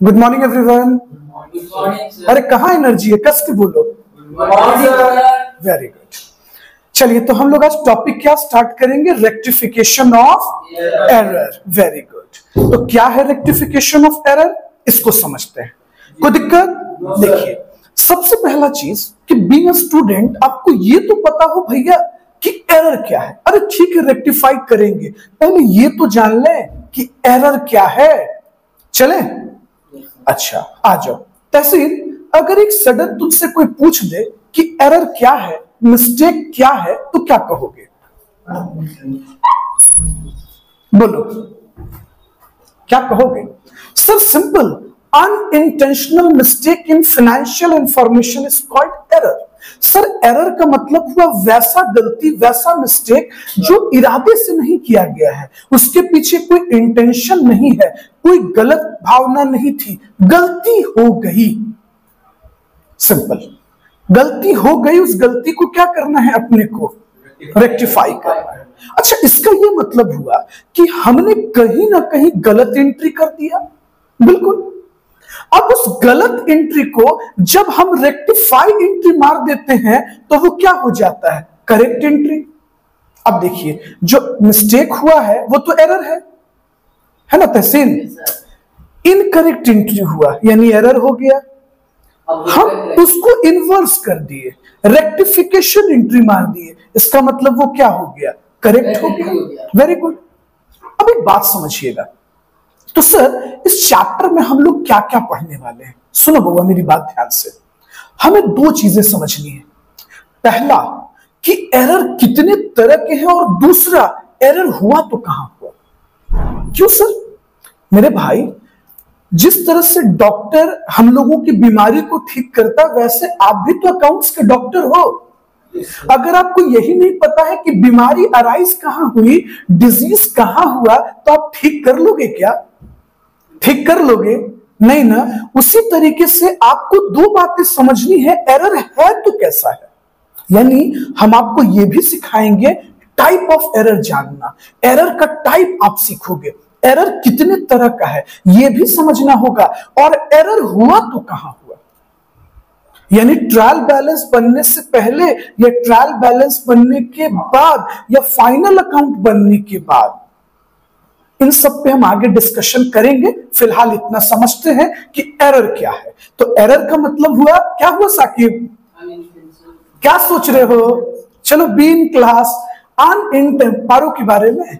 Good morning everyone अरे कहाँ energy है? कस के बोलो। वेरी गुड चलिए तो हम लोग आज टॉपिक क्या स्टार्ट करेंगे? Rectification of error very good तो क्या है रेक्टिफिकेशन ऑफ़ एरर इसको समझते हैं। कोई दिक्कत? देखिए सबसे पहला चीज़ कि बीइंग अ स्टूडेंट आपको ये तो पता हो भैया कि एरर क्या है। अरे ठीक है रेक्टिफाई करेंगे। पहले ये तो जान लें कि एरर क्या है। चले। अच्छा आ जाओ। तहसील, अगर एक सडन तुमसे कोई पूछ दे कि एरर क्या है, मिस्टेक क्या है तो क्या कहोगे? बोलो। क्या कहोगे? Sir simple unintentional mistake in financial information is called error sir error का मतलब हुआ वैसा गलती, वैसा मिस्टेक जो इरादे से नहीं किया गया है। उसके पीछे कोई इंटेंशन नहीं है, कोई गलत भावना नहीं थी। गलती हो गई। सिंपल गलती हो गई, उस गलती को क्या करना है अपने को? रेक्टिफाई करना है। अच्छा इसका ये मतलब हुआ कि हमने कहीं ना कहीं गलत एंट्री कर दिया। बिल्कुल। अब उस गलत एंट्री को जब हम रेक्टिफाई एंट्री मार देते हैं तो वो क्या हो जाता है? करेक्ट एंट्री अब देखिए जो मिस्टेक हुआ है वो तो एरर है। है ना तहसीन? इनकरेक्ट एंट्री हुआ यानी एरर हो गया। हम उसको इन्वर्स कर दिए रेक्टिफिकेशन एंट्री मार दिए। इसका मतलब वो क्या हो गया? करेक्ट हो गया। वेरी गुड अब एक बात समझिएगा। तो सर, इस चैप्टर में हम लोग क्या क्या पढ़ने वाले हैं? सुनो बउआ मेरी बात ध्यान से। हमें दो चीज़ें समझनी है। पहला, कि एरर कितने तरह के हैं और दूसरा एरर हुआ तो कहाँ हुआ? क्यों सर? मेरे भाई, जिस तरह से डॉक्टर हम लोगों की बीमारी को ठीक करता, वैसे आप भी तो अकाउंट्स के डॉक्टर हो। अगर आपको यही नहीं पता है कि बीमारी अराइज कहाँ हुई डिज़ीज़ कहाँ हुआ तो आप ठीक कर लोगे क्या? ठीक कर लोगे? नहीं ना? उसी तरीके से आपको दो बातें समझनी है। एरर है तो कैसा है? यानी हम आपको यह भी सिखाएँगे टाइप ऑफ़ एरर जानना। एरर का टाइप आप सीखोगे। एरर कितने तरह का है यह भी समझना होगा। और एरर हुआ तो कहाँ हुआ? यानी ट्रायल बैलेंस बनने से पहले या ट्रायल बैलेंस बनने के बाद या फाइनल अकाउंट बनने के बाद इन सब पे हम आगे डिस्कशन करेंगे। फ़िलहाल इतना समझते हैं कि एरर क्या है। तो एरर का मतलब हुआ क्या हुआ साकिब? क्या सोच रहे हो? चलो बी इन क्लास अन इन पारो के बारे में?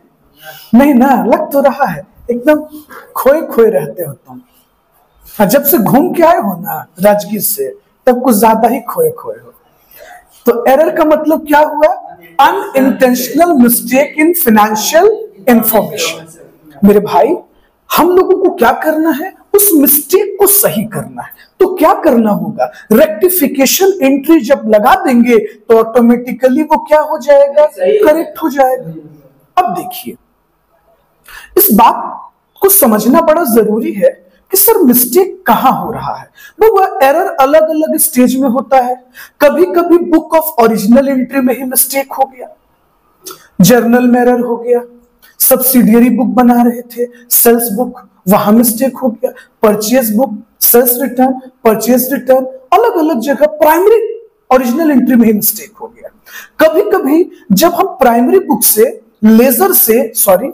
नहीं ना लग तो रहा है। एकदम खोए खोए रहते हो तुम। हाँ, जब से घूम के आए हो ना राजगीर से तब कुछ ज़्यादा ही खोए खोए हो। तो एरर का मतलब क्या हुआ? Unintentional mistake in financial information मेरे भाई हम लोगों को क्या करना है? उस मिस्टेक को सही करना है। तो क्या करना होगा? रेक्टिफिकेशन एंट्री जब लगा देंगे तो ऑटोमेटिकली वो क्या हो जाएगा? करेक्ट हो। जाएगा। अब देखिए इस बात को समझना बड़ा ज़रूरी है कि सर मिस्टेक कहाँ हो रहा है? वो वह एरर अलग अलग स्टेज में होता है। कभी कभी बुक ऑफ़ ओरिजिनल एंट्री में ही मिस्टेक हो गया। जर्नल में एरर हो गया। सब्सिडियरी बुक बना रहे थे सेल्स बुक वहाँ मिस्टेक हो गया purchase book sales return purchase return अलग अलग जगह प्राइमरी ओरिजिनल एंट्री में ही मिस्टेक हो गया। कभी कभी जब हम प्राइमरी बुक से लेजर से सॉरी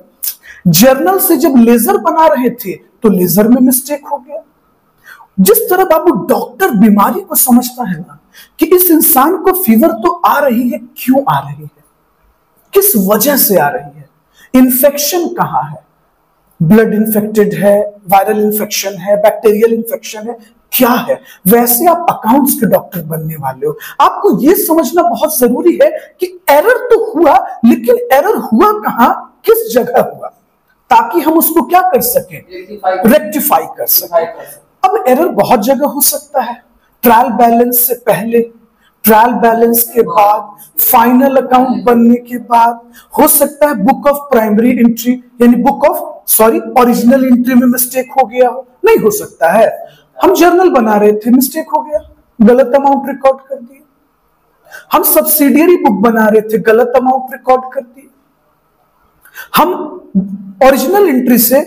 जर्नल से जब लेजर बना रहे थे तो लेजर में मिस्टेक हो गया। जिस तरह बाबू डॉक्टर बीमारी को समझता है ना, कि इस इंसान को फीवर तो आ रही है, क्यों आ रही है? किस वजह से आ रही है? इन्फेक्शन कहाँ है? ब्लड इन्फेक्टेड है वायरल इन्फेक्शन है बैक्टीरियल इन्फेक्शन है क्या है? वैसे आप अकाउंट्स के डॉक्टर बनने वाले हो। आपको यह समझना बहुत ज़रूरी है कि एरर तो हुआ लेकिन एरर हुआ कहाँ? किस जगह हुआ? ताकि हम उसको क्या कर सकें? रेक्टिफाई कर सकें। अब एरर बहुत जगह हो सकता है। ट्रायल बैलेंस से पहले ट्रायल बैलेंस के बाद, फाइनल अकाउंट बनने के बाद, हो सकता है बुक ऑफ़ प्राइमरी एंट्री, यानी book of, sorry, original entry में मिस्टेक हो गया हो। नहीं हो सकता है। हम जर्नल बना रहे थे, मिस्टेक हो गया। गलत अमाउंट रिकॉर्ड कर दिए। हम सब्सिडियरी बुक बना रहे थे, गलत अमाउंट रिकॉर्ड कर दिए। हम ओरिजिनल एंट्री से,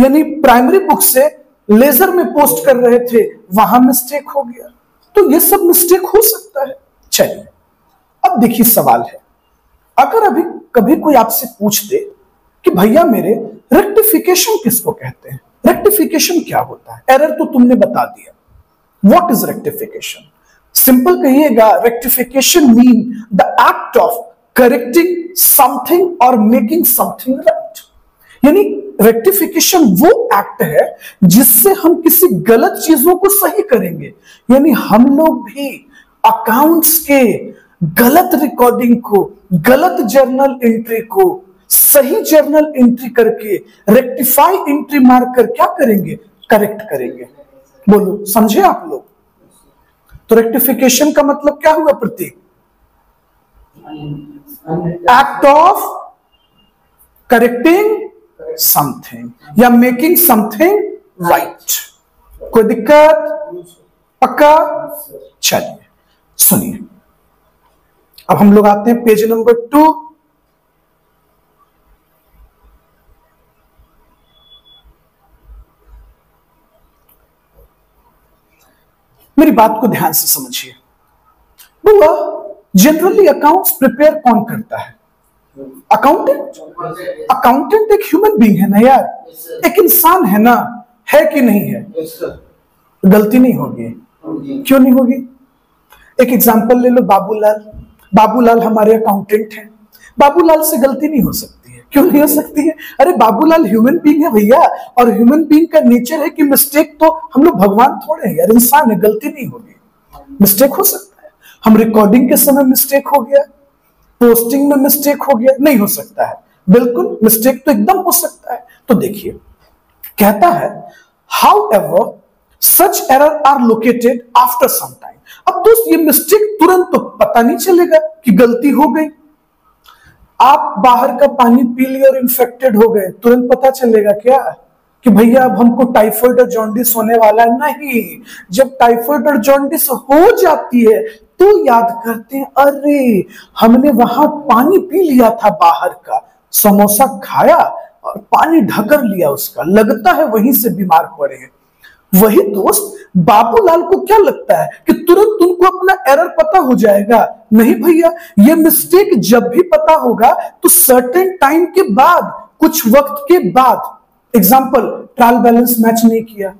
यानी प्राइमरी बुक से, लेजर में पोस्ट कर रहे थे, वहाँ मिस्टेक हो गया। तो ये सब मिस्टेक हो सकता है। चलिए, अब देखिए सवाल है। अगर अभी कभी कोई आपसे पूछ दे कि भैया मेरे रेक्टिफिकेशन किसको कहते हैं? रेक्टिफिकेशन क्या होता है? एरर तो तुमने बता दिया। व्हाट इज़ रेक्टिफिकेशन सिंपल कहिएगा rectification mean the act of correcting something और मेकिंग समथिंग राइट यानी रेक्टिफिकेशन वो एक्ट है जिससे हम किसी गलत चीज़ों को सही करेंगे। यानी हम लोग भी अकाउंट्स के गलत रिकॉर्डिंग को, गलत जर्नल एंट्री को, सही जर्नल एंट्री करके रेक्टिफाई एंट्री मार कर क्या करेंगे? करेक्ट करेंगे। बोलो, समझे आप लोग? तो रेक्टिफिकेशन का मतलब क्या हुआ Prateek? Act of correcting something या मेकिंग समथिंग राइट कोई दिक्कत? पक्का? चलिए, सुनिए। अब हम लोग आते हैं पेज नंबर टू। मेरी बात को ध्यान से समझिए। बुआ जनरली अकाउंट्स प्रिपेयर कौन करता है? अकाउंटेंट अकाउंटेंट एक ह्यूमन बींग है ना यार। एक इंसान है ना है कि नहीं है? गलती नहीं होगी। क्यों नहीं होगी? एक एग्जांपल ले लो बाबूलाल। बाबूलाल हमारे अकाउंटेंट हैं। बाबूलाल से गलती नहीं हो सकती है। क्यों नहीं हो सकती है? अरे बाबूलाल ह्यूमन बींग है भैया। और ह्यूमन बींग का नेचर है कि मिस्टेक तो हम लोग भगवान थोड़े हैं यार। इंसान है गलती नहीं होगी। मिस्टेक हो सकता है। हम रिकॉर्डिंग के समय मिस्टेक हो गया। पोस्टिंग में मिस्टेक हो गया, नहीं हो सकता है। बिल्कुल मिस्टेक तो एकदम हो सकता है। तो देखिए, कहता है however such error are located after some time अब दोस्त, ये मिस्टेक तुरंत तो पता नहीं चलेगा कि गलती हो गई। आप बाहर का पानी पी लिए और इन्फेक्टेड हो गए, तुरंत पता चलेगा क्या? कि भैया, अब हमको टाइफाइड और जॉन्डिस होने वाला है नहीं। जब टाइफाइड और जॉन्डिस हो जाती है तो याद करते हैं, अरे, हमने वहाँ पानी पी लिया था बाहर का, समोसा खाया और पानी ढकर लिया उसका। लगता है वहीं से बीमार पड़े हैं। वही दोस्त बाबूलाल को क्या लगता है कि तुरंत तुमको अपना एरर पता हो जाएगा? नहीं भैया, ये मिस्टेक जब भी पता होगा तो सर्टेन टाइम के बाद, कुछ वक्त के बाद। एग्ज़ाम्पल ट्रायल बैलेंस मैच नहीं किया।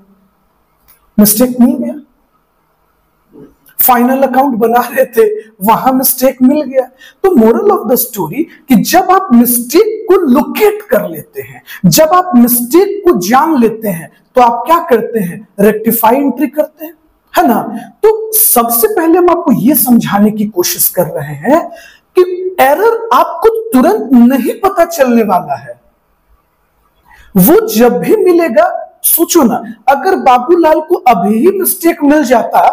मिस्टेक मिल गया फाइनल अकाउंट बना रहे थे, वहाँ मिस्टेक मिल गया। तो मोरल ऑफ़ द स्टोरी कि जब आप मिस्टेक को लोकेट कर लेते हैं, जब आप मिस्टेक को जान लेते हैं तो आप क्या करते हैं? रेक्टिफाई एंट्री करते हैं, है ना? तो सबसे पहले हम आपको यह समझाने की कोशिश कर रहे हैं कि एरर आपको तुरंत नहीं पता चलने वाला है। वो जब भी मिलेगा, सोचो ना, अगर बाबूलाल को अभी ही मिस्टेक मिल जाता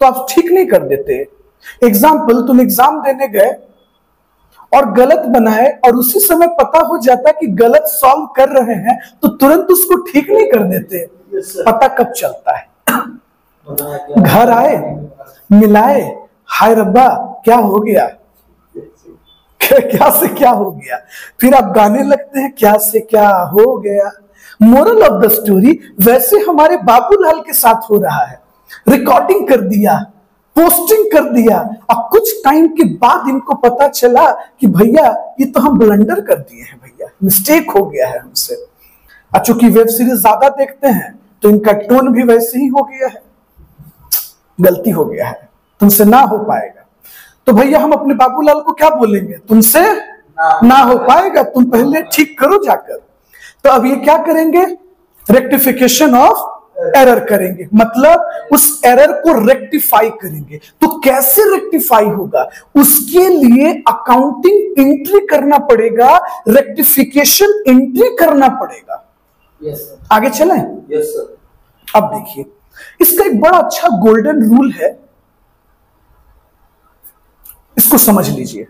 तो आप ठीक नहीं कर देते। एग्ज़ाम्पल तुम एग्ज़ाम देने गए और गलत बनाए और उसी समय पता हो जाता कि गलत सॉल्व कर रहे हैं तो तुरंत उसको ठीक नहीं कर देते। पता कब चलता है? घर आए मिलाए हाय रब्बा क्या हो गया? क्या से क्या हो गया? फिर आप गाने लगते हैं क्या से क्या हो गया? मोरल ऑफ़ द स्टोरी वैसे हमारे बाबूलाल के साथ हो रहा है। रिकॉर्डिंग कर दिया पोस्टिंग कर दिया। अब कुछ टाइम के बाद इनको पता चला कि भैया ये तो हम ब्लंडर कर दिए हैं भैया। मिस्टेक हो गया है हमसे। और चूँकि वेब सीरीज़ ज़्यादा देखते हैं तो इनका टोन भी वैसे ही हो गया है। गलती हो गया है। तुमसे ना हो पाएगा। तो भैया हम अपने बाबूलाल को क्या बोलेंगे? तुमसे ना हो पाएगा। तुम पहले ठीक करो जाकर। तो अब ये क्या करेंगे? रेक्टिफिकेशन ऑफ़ एरर करेंगे। मतलब उस एरर को रेक्टिफाई करेंगे। तो कैसे रेक्टिफाई होगा? उसके लिए अकाउंटिंग एंट्री करना पड़ेगा रेक्टिफिकेशन एंट्री करना पड़ेगा। यस आगे चलें? सर अब देखिए इसका एक बड़ा अच्छा गोल्डन रूल है। इसको समझ लीजिए।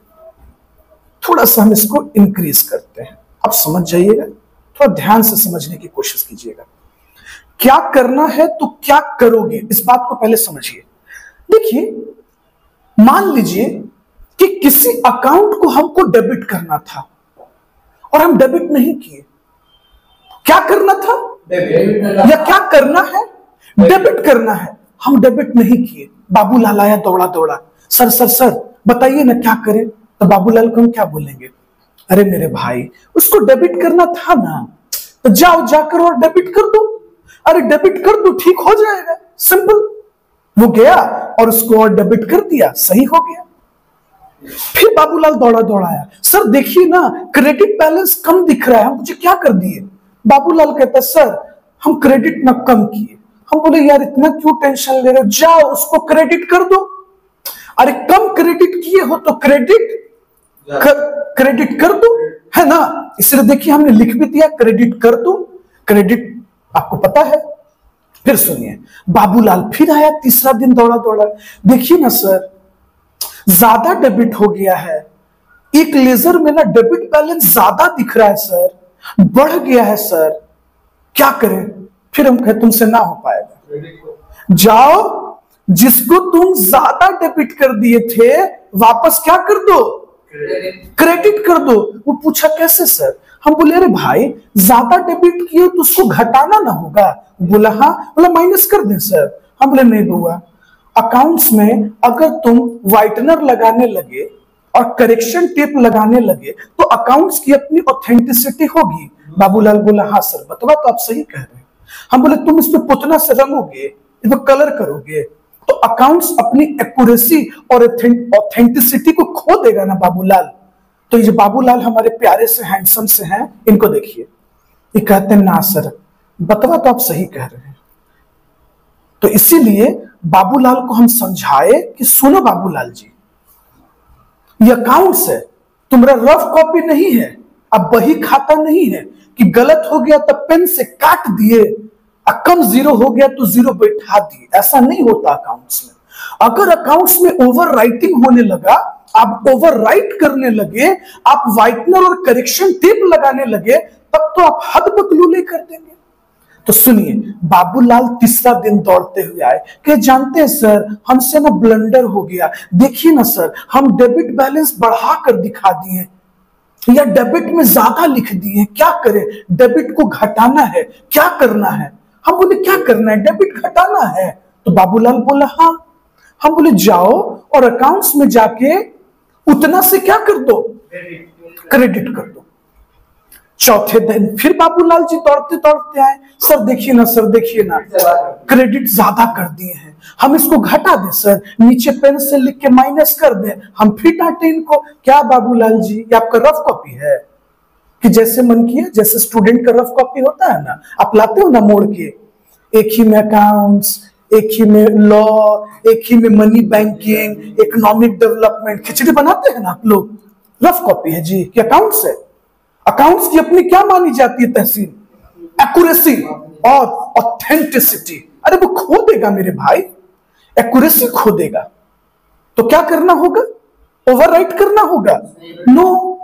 थोड़ा सा हम इसको इंक्रीज करते हैं। आप समझ जाइएगा। थोड़ा ध्यान से समझने की कोशिश कीजिएगा। क्या करना है तो क्या करोगे? इस बात को पहले समझिए। देखिए, मान लीजिए कि किसी अकाउंट को हमको डेबिट करना था और हम डेबिट नहीं किए। क्या करना था? या क्या करना है? डेबिट करना है। हम डेबिट नहीं किए। बाबूलाल आया दौड़ा दौड़ा। सर सर सर, बताइए ना क्या करें? तो बाबूलाल को हम क्या बोलेंगे? अरे मेरे भाई, उसको डेबिट करना था ना। तो जाओ, जाकर और डेबिट कर दो। अरे डेबिट कर दो ठीक हो जाएगा। सिंपल वो गया और उसको और डेबिट कर दिया सही हो गया। फिर बाबूलाल दौड़ा दौड़ाया। सर देखिए ना क्रेडिट बैलेंस कम दिख रहा है मुझे क्या कर दिए? बाबूलाल कहता सर हम क्रेडिट ना कम किए। हम बोले यार इतना क्यों टेंशन ले रहे हो? जाओ उसको क्रेडिट कर दो। अरे कम क्रेडिट किए हो तो क्रेडिट कर, क्रेडिट कर दो है ना? इसलिए देखिए हमने लिख भी दिया क्रेडिट कर दो। क्रेडिट आपको पता है? फिर सुनिए। बाबूलाल फिर आया तीसरा दिन दौड़ा दौड़ा देखिए ना सर ज़्यादा डेबिट हो गया है। एक लेजर में ना डेबिट बैलेंस ज़्यादा दिख रहा है सर। बढ़ गया है सर। क्या करें? फिर हम कहे तुमसे ना हो पाएगा। जाओ जिसको तुम ज़्यादा डेबिट कर दिए थे वापस क्या कर दो? क्रेडिट कर दो। वो पूछा कैसे सर? हम बोले, अरे भाई, ज़्यादा डेबिट किए तो उसको घटाना ना होगा। बोला हाँ। बोला, माइनस कर दे, सर। हम बोले, नहीं बुआ। अकाउंट्स में अगर तुम वाइटनर लगाने लगे और करेक्शन टेप लगाने लगे तो अकाउंट्स की अपनी ऑथेंटिसिटी होगी। बाबूलाल बोला हाँ सर, बतवा तो आप सही कह रहे हैं। हम बोले, तुम इसमें पुतना से रंगोगे, इसमें कलर करोगे तो अकाउंट्स अपनी एक्यूरेसी और ऑथेंटिसिटी को खो देगा ना बाबूलाल? तो ये बाबूलाल हमारे प्यारे से हैंडसम से हैं, इनको देखिए। ये कहते हैं ना सर बतवा तो आप सही कह रहे हैं। तो इसीलिए बाबूलाल को हम समझाए कि सुनो बाबूलाल जी, ये अकाउंट्स है, तुम्हारा रफ कॉपी नहीं है, अब बही खाता नहीं है कि गलत हो गया तो पेन से काट दिए कम ज़ीरो हो गया तो ज़ीरो बैठा दिए। ऐसा नहीं होता अकाउंट्स में। अगर अकाउंट्स में ओवर राइटिंग होने लगा आप ओवर राइट करने लगे, आप वाइटनर और करेक्शन टेप लगाने लगे, तब तो आप हद बदलूले कर देंगे। तो सुनिए, बाबूलाल तीसरा दिन दौड़ते हुए आए कि जानते हैं सर, हमसे ना ब्लंडर हो गया। देखिए ना सर, हम डेबिट बैलेंस बढ़ा कर दिखा दिए या डेबिट में ज़्यादा लिख दिए क्या करें? डेबिट को घटाना है, क्या करना है? हम बोले, क्या करना है? डेबिट घटाना है? तो बाबूलाल बोला हाँ। हम बोले, जाओ और अकाउंट्स में जाके उतना से क्या कर दो? क्रेडिट कर दो। चौथे दिन फिर बाबूलाल जी दौड़ते दौड़ते आए। सर देखिए ना, सर देखिए ना क्रेडिट ज़्यादा कर दिए हैं। हम इसको घटा दे, सर। नीचे पेन से लिख के माइनस कर दे। हम फिर डांटे इनको। क्या बाबूलाल जी ये आपका रफ कॉपी है? कि जैसे मन किया जैसे स्टूडेंट का रफ कॉपी होता है ना, आप लाते हो ना मोड़ के? एक ही में अकाउंट्स एक ही में लॉ एक ही में मनी बैंकिंग इकोनॉमिक डेवलपमेंट खिचड़ी बनाते हैं ना आप लोग? रफ कॉपी है जी, कि अकाउंट्स है। अकाउंट्स की अपनी क्या मानी जाती है तहसील? एक्यूरेसी और ऑथेंटिसिटी अरे वो खो देगा मेरे भाई। एक्यूरेसी खो देगा। तो क्या करना होगा? ओवरराइट करना होगा। No no.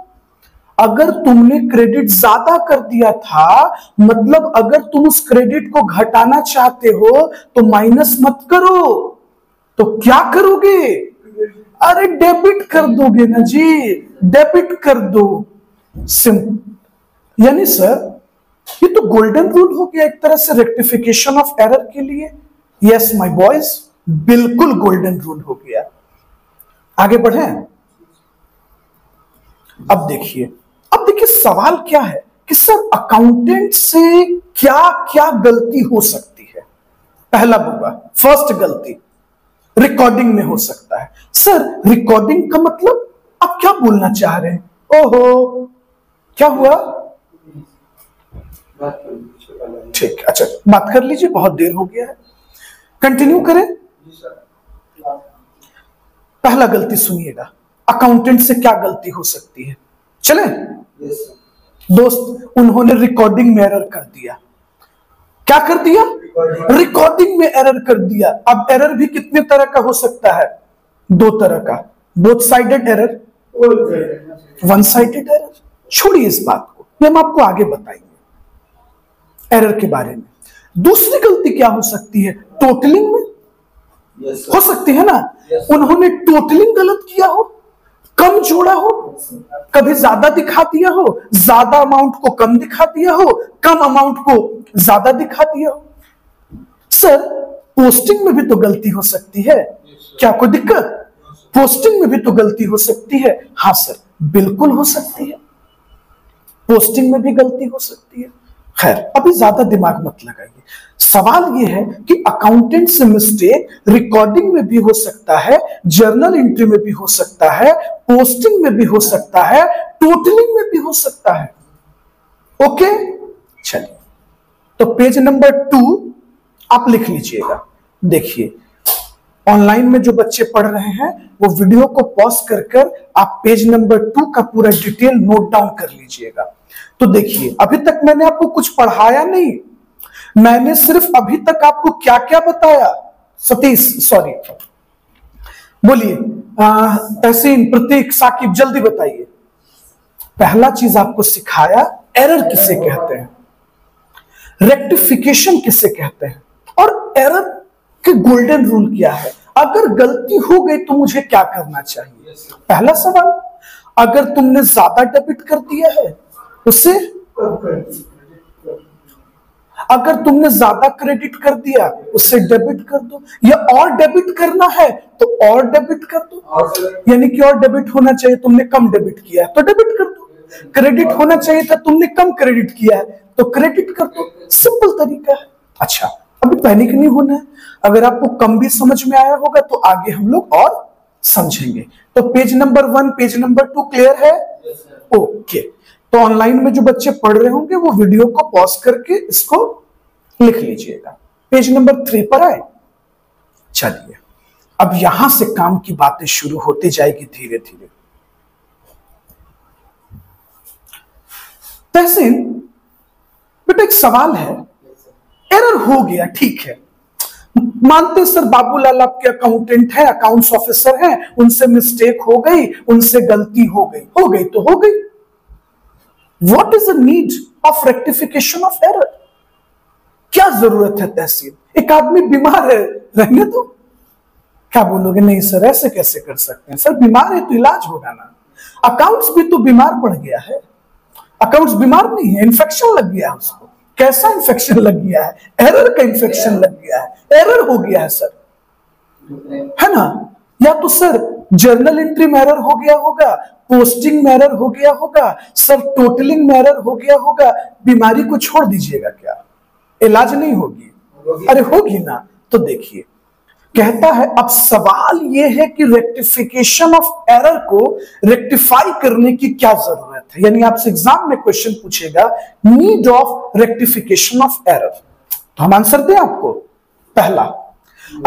अगर तुमने क्रेडिट ज़्यादा कर दिया था मतलब अगर तुम उस क्रेडिट को घटाना चाहते हो तो माइनस मत करो। तो क्या करोगे? अरे डेबिट कर दोगे ना जी डेबिट कर दो। सिंपल यानी सर ये तो गोल्डन रूल हो गया एक तरह से रेक्टिफिकेशन ऑफ़ एरर के लिए। यस माय बॉयज़ बिल्कुल गोल्डन रूल हो गया। आगे बढ़े। अब देखिए। देखिए सवाल क्या है कि सर अकाउंटेंट से क्या क्या गलती हो सकती है? पहला बुआ फ़र्स्ट गलती रिकॉर्डिंग में हो सकता है। सर रिकॉर्डिंग का मतलब आप क्या बोलना चाह रहे हैं? ओहो, क्या हुआ? ठीक अच्छा बात कर लीजिए, बहुत देर हो गया है। कंटिन्यू करें। पहला गलती सुनिएगा अकाउंटेंट से क्या गलती हो सकती है? चले। दोस्त उन्होंने रिकॉर्डिंग में एरर कर दिया। क्या कर दिया? रिकॉर्डिंग में एरर कर दिया। अब एरर भी कितने तरह का हो सकता है? दो तरह का। Both sided error one sided error छोड़िए इस बात को। ये हम आपको आगे बताएँगे एरर के बारे में। दूसरी गलती क्या हो सकती है? टोटलिंग में? Yes, हो सकती है ना? Yes, उन्होंने टोटलिंग गलत किया हो? कम जोड़ा हो, कभी ज़्यादा दिखा दिया हो, ज़्यादा अमाउंट को कम दिखा दिया हो, कम अमाउंट को ज़्यादा दिखा दिया हो। सर पोस्टिंग में भी तो गलती हो सकती है। क्या कोई दिक्कत? पोस्टिंग में भी तो गलती हो सकती है। हाँ सर बिल्कुल हो सकती है। पोस्टिंग में भी गलती हो सकती है। खैर, अभी ज़्यादा दिमाग मत लगाइए। सवाल यह है कि अकाउंटेंट से मिस्टेक रिकॉर्डिंग में भी हो सकता है जर्नल एंट्री में भी हो सकता है पोस्टिंग में भी हो सकता है टोटलिंग में भी हो सकता है। ओके चलिए। तो पेज नंबर टू आप लिख लीजिएगा। देखिए ऑनलाइन में जो बच्चे पढ़ रहे हैं, वो वीडियो को पॉज कर कर आप पेज नंबर टू का पूरा डिटेल नोट डाउन कर लीजिएगा। तो देखिए अभी तक मैंने आपको कुछ पढ़ाया नहीं। मैंने सिर्फ़ अभी तक आपको क्या क्या बताया। सतीश सॉरी बोलिए तहसीन प्रतीक साकिब जल्दी बताइए। पहला चीज़ आपको सिखाया एरर किसे कहते हैं? रेक्टिफिकेशन किसे कहते हैं? और एरर के गोल्डन रूल क्या है? अगर गलती हो गई तो मुझे क्या करना चाहिए? पहला सवाल अगर तुमने ज़्यादा डेबिट कर दिया है उसे अगर तुमने ज़्यादा क्रेडिट कर दिया उससे डेबिट कर दो। या और डेबिट करना है तो और डेबिट कर दो। यानी कि और डेबिट होना चाहिए तुमने कम डेबिट किया है तो डेबिट कर दो। क्रेडिट होना चाहिए था तुमने कम क्रेडिट किया है तो क्रेडिट कर दो। सिंपल तरीका है। अच्छा अभी पैनिक नहीं होना है। अगर आपको कम भी समझ में आया होगा तो आगे हम लोग और समझेंगे। तो page number one page number two clear है? ओके तो ऑनलाइन में जो बच्चे पढ़ रहे होंगे, वो वीडियो को पॉज करके इसको लिख लीजिएगा। पेज नंबर थ्री पर आए। चलिए, अब यहाँ से काम की बातें शुरू होती जाएगी धीरे धीरे तहसीन, बेटा एक सवाल है। एरर हो गया, ठीक है। मानते सर बाबूलाल आपके अकाउंटेंट है अकाउंट्स ऑफिसर है, उनसे मिस्टेक हो गई, उनसे गलती हो गई। हो गई तो हो गई। What is the need of rectification of error क्या ज़रूरत है तहसील? एक आदमी बीमार है, रहने दो। क्या बोलोगे, नहीं सर, ऐसे कैसे कर सकते हैं? सर, बीमार है तो इलाज होगा ना अकाउंट्स भी तो बीमार पड़ गया है। अकाउंट्स बीमार नहीं है इन्फेक्शन लग गया है उसको। कैसा इन्फेक्शन लग गया है? एरर का इन्फेक्शन लग गया है। एरर हो गया है, सर। है ना? या तो सर जर्नल एंट्री में एरर हो गया होगा पोस्टिंग में एरर हो गया होगा सर टोटलिंग में एरर हो गया होगा बीमारी को छोड़ दीजिएगा क्या? इलाज नहीं होगी। अरे होगी ना तो देखिए कहता है अब सवाल यह है कि रेक्टिफिकेशन ऑफ़ एरर को रेक्टिफाई करने की क्या ज़रूरत है? यानी आपसे एग्ज़ाम में क्वेश्चन पूछेगा need of rectification of error तो हम आंसर दें आपको। पहला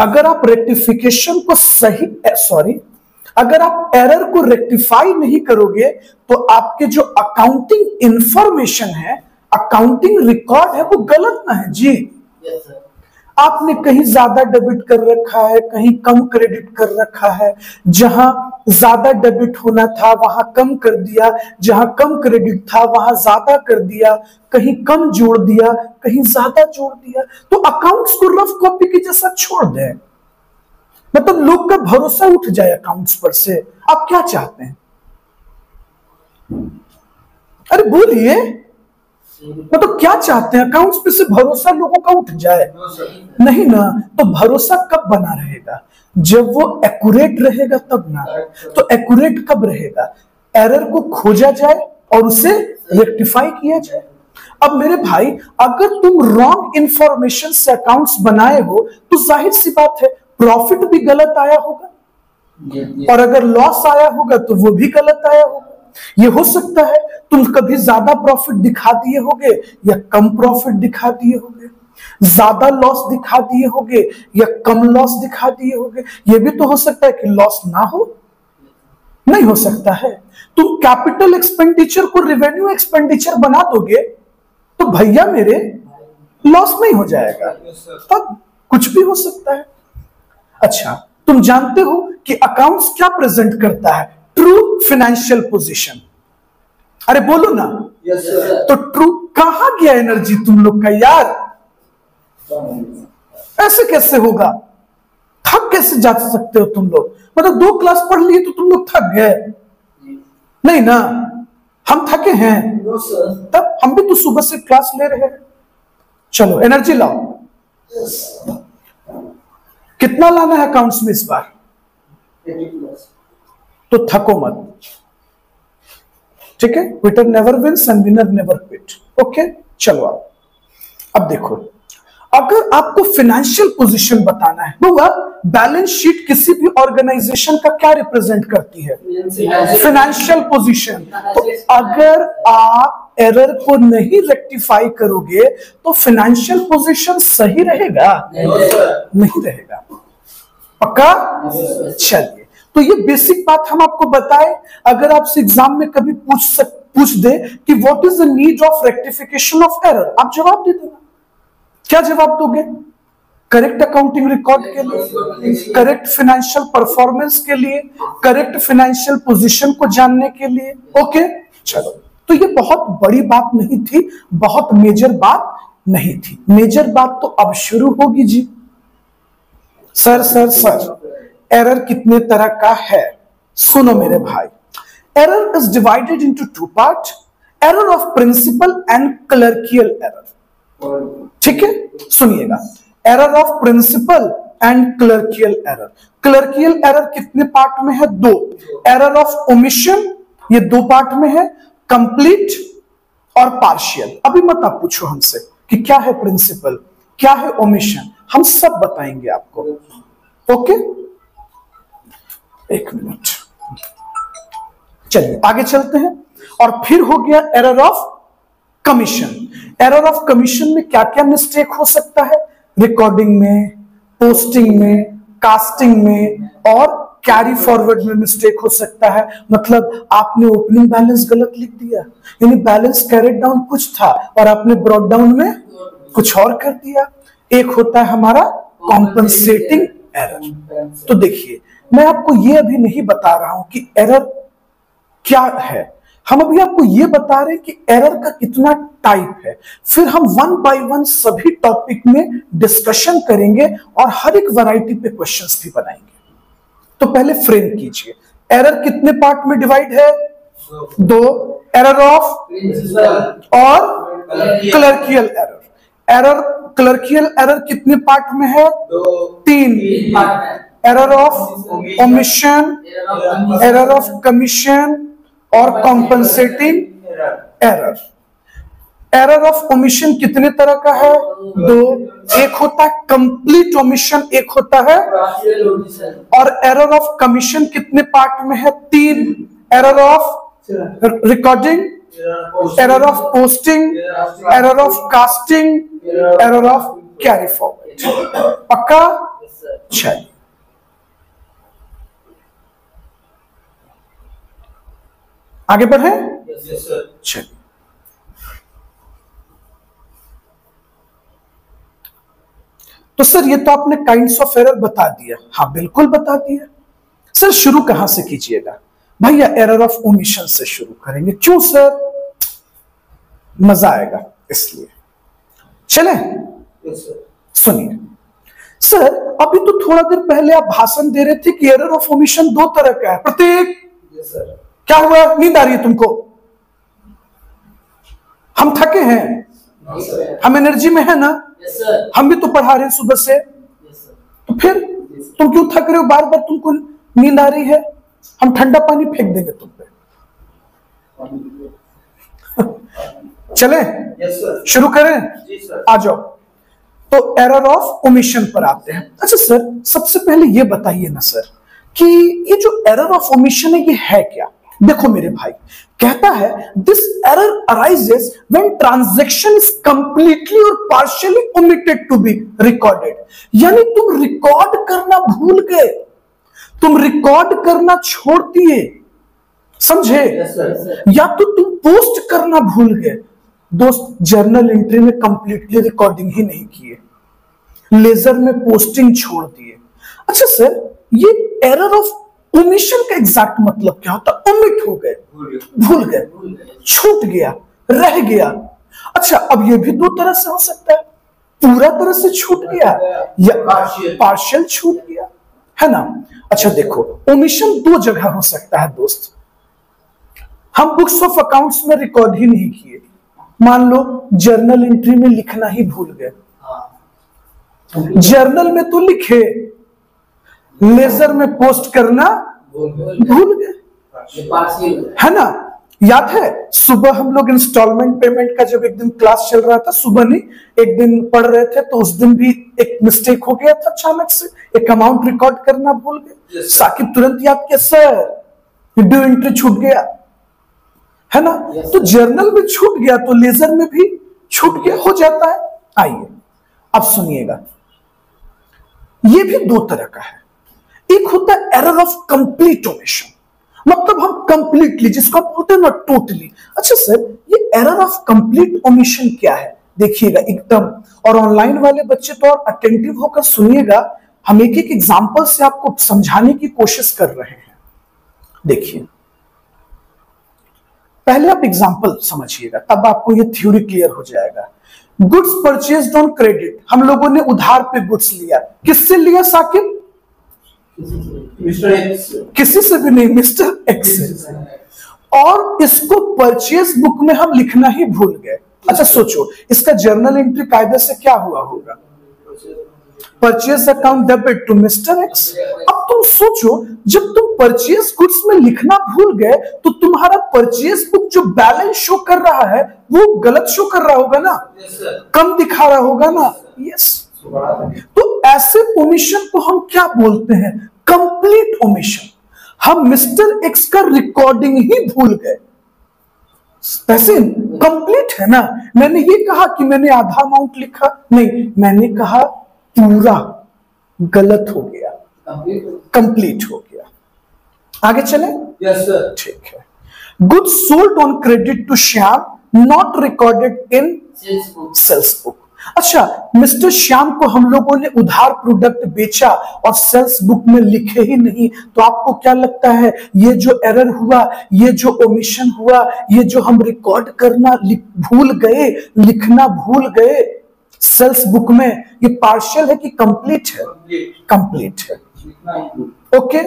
अगर आप रेक्टिफिकेशन को सही सॉरी अगर आप एरर को रेक्टिफाई नहीं करोगे तो आपके जो अकाउंटिंग इंफॉर्मेशन है अकाउंटिंग रिकॉर्ड है वो गलत ना है। जी। Yes, आपने कहीं ज़्यादा डेबिट कर रखा है कहीं कम क्रेडिट कर रखा है जहाँ ज़्यादा डेबिट होना था वहाँ कम कर दिया जहाँ कम क्रेडिट था वहाँ ज़्यादा कर दिया कहीं कम जोड़ दिया कहीं ज़्यादा जोड़ दिया तो अकाउंट्स को रफ कॉपी के जैसा छोड़ दें। मतलब लोग का भरोसा उठ जाए अकाउंट्स पर से। आप क्या चाहते हैं? अरे बोलिए। मतलब क्या चाहते हैं? अकाउंट्स पे से भरोसा लोगों का उठ जाए। नहीं ना तो भरोसा कब बना रहेगा? जब वो एक्यूरेट रहेगा तब ना। तो एक्यूरेट कब रहेगा? एरर को खोजा जाए और उसे रेक्टिफाई किया जाए। अब मेरे भाई, अगर तुम रॉन्ग इंफॉर्मेशन से अकाउंट्स बनाए हो तो ज़ाहिर सी बात है प्रॉफिट भी गलत आया होगा. और अगर लॉस आया होगा तो वो भी गलत आया होगा। ये हो सकता है तुम कभी ज़्यादा प्रॉफिट दिखा दिए होगे या कम प्रॉफिट दिखा दिए होगे। ज़्यादा लॉस दिखा दिए होगे या कम लॉस दिखा दिए होगे। ये भी तो हो सकता है कि लॉस ना हो। नहीं हो सकता है। तुम कैपिटल एक्सपेंडिचर को रेवेन्यू एक्सपेंडिचर बना दोगे तो भैया मेरे लॉस नहीं हो जाएगा। तब कुछ भी हो सकता है। अच्छा तुम जानते हो कि अकाउंट्स क्या प्रेजेंट करता है? ट्रू फाइनेंशियल पोजीशन अरे बोलो ना। Yes, sir. तो ट्रू कहा गया एनर्जी तुम लोग का यार? ऐसे कैसे होगा? थक कैसे जा सकते हो तुम लोग? मतलब दो क्लास पढ़ लिए तो तुम लोग थक गए। नहीं ना? हम थके हैं। सर तब हम भी तो सुबह से क्लास ले रहे हैं। चलो एनर्जी लाओ। कितना लाना है अकाउंट्स में इस बार? तो थको मत। ठीक है? Quitter never wins and winner never quit okay चलो आप अब देखो। अगर आपको फाइनेंशियल पोजीशन बताना है तो बैलेंस शीट किसी भी ऑर्गेनाइजेशन का क्या रिप्रेजेंट करती है? फाइनेंशियल पोजीशन तो अगर आप एरर को नहीं रेक्टिफाई करोगे तो फाइनेंशियल पोजीशन सही रहेगा? नहीं रहेगा। पक्का? चलिए। तो ये बेसिक बात हम आपको बताए। अगर आपसे एग्ज़ाम में कभी पूछ सक, पूछ दे कि what is the need of rectification of error आप जवाब दे देना। क्या जवाब दोगे? करेक्ट अकाउंटिंग रिकॉर्ड के लिए करेक्ट फाइनेंशियल परफॉर्मेंस के लिए करेक्ट फाइनेंशियल पोजीशन को जानने के लिए ओके चलो तो ये बहुत बड़ी बात नहीं थी, बहुत मेजर बात नहीं थी। मेजर बात तो अब शुरू होगी जी। सर सर सर एरर कितने तरह का है? सुनो मेरे भाई error is divided into two part error of principle and clerical error ठीक है? सुनिएगा। Error of principle and clerical error clerical error कितने पार्ट में है? दो। एरर ऑफ़ ओमिशन ये दो पार्ट में है। कंप्लीट और पार्शियल अभी मत आप पूछो हमसे कि क्या है प्रिंसिपल क्या है ओमिशन हम सब बताएँगे आपको। ओके एक मिनट चलिए, आगे चलते हैं। और फिर हो गया error of commission error of commission में क्या क्या मिस्टेक हो सकता है? रिकॉर्डिंग में पोस्टिंग में कास्टिंग में और कैरी फॉरवर्ड में मिस्टेक हो सकता है। मतलब आपने ओपनिंग बैलेंस गलत लिख दिया। यानी बैलेंस कैरेट डाउन कुछ था और आपने ब्रॉड डाउन में कुछ और कर दिया। एक होता है हमारा कॉम्पनसेटिंग एरर तो देखिए, मैं आपको ये अभी नहीं बता रहा हूँ कि एरर क्या है। हम अभी आपको ये बता रहे हैं कि एरर का कितना टाइप है। फिर हम वन बाय वन सभी टॉपिक में डिस्कशन करेंगे और हर एक वैरायटी पे क्वेश्चंस भी बनाएँगे। तो पहले फ्रेम कीजिए। एरर कितने पार्ट में डिवाइड है? दो। एरर ऑफ़ और clerical error error clerical error कितने पार्ट में है? तीन। Error of omission error of commission और compensating error error of omission कितने तरह का है? दो। एक होता है कंप्लीट ओमिशन एक होता है और एरर ऑफ़ कमीशन कितने पार्ट में है? तीन। Error of recording error of posting error of casting error of carry forward पक्का? चलिए आगे बढ़े। चलिए। तो सर ये तो आपने काइंड ऑफ़ एरर बता दिया। हाँ बिल्कुल बता दिया। सर शुरू कहाँ से कीजिएगा? भैया एरर ऑफ़ ओमिशन से शुरू करेंगे। क्यों सर? मज़ा आएगा इसलिए। चले। सुनिए। सर अभी तो थोड़ा देर पहले आप भाषण दे रहे थे कि एरर ऑफ़ ओमिशन दो तरह का है। प्रत्येक क्या हुआ? नींद आ रही है तुमको? हम थके हैं। हम एनर्जी में है ना? हम भी तो पढ़ा रहे हैं सुबह से। तो फिर तुम क्यों थक रहे हो? बार बार तुमको नींद आ रही है। हम ठंडा पानी फेंक देंगे तुम पे। चले? शुरू करें? आ जाओ। तो एरर ऑफ़ ओमिशन पर आते हैं। अच्छा सर सबसे पहले ये बताइए ना सर कि ये जो एरर ऑफ़ ओमिशन है ये है क्या? देखो मेरे भाई कहता है this error arises when transaction is completely और partially omitted to be recorded यानी तुम रिकॉर्ड करना भूल गए। तुम रिकॉर्ड करना छोड़ दिए। समझे? Yes, या तो तुम पोस्ट करना भूल गए। दोस्त जर्नल एंट्री में कंप्लीटली रिकॉर्डिंग ही नहीं किए। लेजर में पोस्टिंग छोड़ दिए। अच्छा सर ये एरर ऑफ़ ओमिशन का एग्जैक्ट मतलब क्या होता? ओमिट हो गए भूल गए छूट गया रह गया। अच्छा अब ये भी दो तरह से हो सकता है। पूरा तरह से छूट गया या पार्शियल छूट गया है ना? अच्छा देखो ओमिशन दो जगह हो सकता है दोस्त। हम बुक्स ऑफ़ अकाउंट्स में रिकॉर्ड ही नहीं किए। मान लो जर्नल एंट्री में लिखना ही भूल गए। हाँ। जर्नल में तो लिखे लेजर में पोस्ट करना भूल गए। है ना? याद है? सुबह हम लोग इंस्टॉलमेंट पेमेंट का जब एक दिन क्लास चल रहा था सुबह नहीं एक दिन पढ़ रहे थे तो उस दिन भी एक मिस्टेक हो गया था अचानक से। एक अमाउंट रिकॉर्ड करना भूल गए। साकिब तुरंत याद किया सर ड्यू एंट्री छूट गया। है ना? तो जर्नल में छूट गया तो लेजर में भी छूट गया हो जाता है। आइए अब सुनिएगा। ये भी दो तरह का है। एक होता है एरर ऑफ़ कंप्लीट ओमिशन मतलब हम कंप्लीटली जिसको आप बोलते हैं ना टोटली अच्छा सर ये एरर ऑफ़ कंप्लीट ओमिशन क्या है? देखिएगा एकदम। और ऑनलाइन वाले बच्चे तो और अटेंटिव होकर सुनिएगा, हम एक एक एग्जांपल से आपको समझाने की कोशिश कर रहे हैं। देखिए। पहले आप एग्जांपल समझिएगा, तब आपको ये थ्योरी क्लियर हो जाएगा। गुड्स परचेज ऑन क्रेडिट हम लोगों ने उधार पे गुड्स लिया। किससे लिया साकिब? Mister x. किसी से भी नहीं मिस्टर एक्स से। और इसको परचेज बुक में हम लिखना ही भूल गए। अच्छा सोचो इसका जर्नल एंट्री कायदे से क्या हुआ होगा? Purchase account debit to mister X. अब तुम सोचो जब तुम परचेज गुड्स में लिखना भूल गए तो तुम्हारा परचेज बुक जो बैलेंस शो कर रहा है वो गलत शो कर रहा होगा ना? कम दिखा रहा होगा ना? यस तो ऐसे ओमिशन को हम क्या बोलते हैं? कंप्लीट ओमिशन हम मिस्टर एक्स का रिकॉर्डिंग ही भूल गए। वैसे कंप्लीट है ना? मैंने ये कहा कि मैंने आधा अमाउंट लिखा। नहीं मैंने कहा पूरा गलत हो गया। कंप्लीट कंप्लीट हो गया। आगे चले? यस सर ठीक है। Good sold on credit to Shyam not recorded in sales book अच्छा मिस्टर श्याम को हम लोगों ने उधार प्रोडक्ट बेचा और सेल्स बुक में लिखे ही नहीं तो आपको क्या लगता है, ये जो एरर हुआ, ये जो ओमिशन हुआ, ये जो हम रिकॉर्ड करना भूल गए, लिखना भूल गए, सेल्स बुक में, ये पार्शियल है कि कंप्लीट है? कंप्लीट है। ओके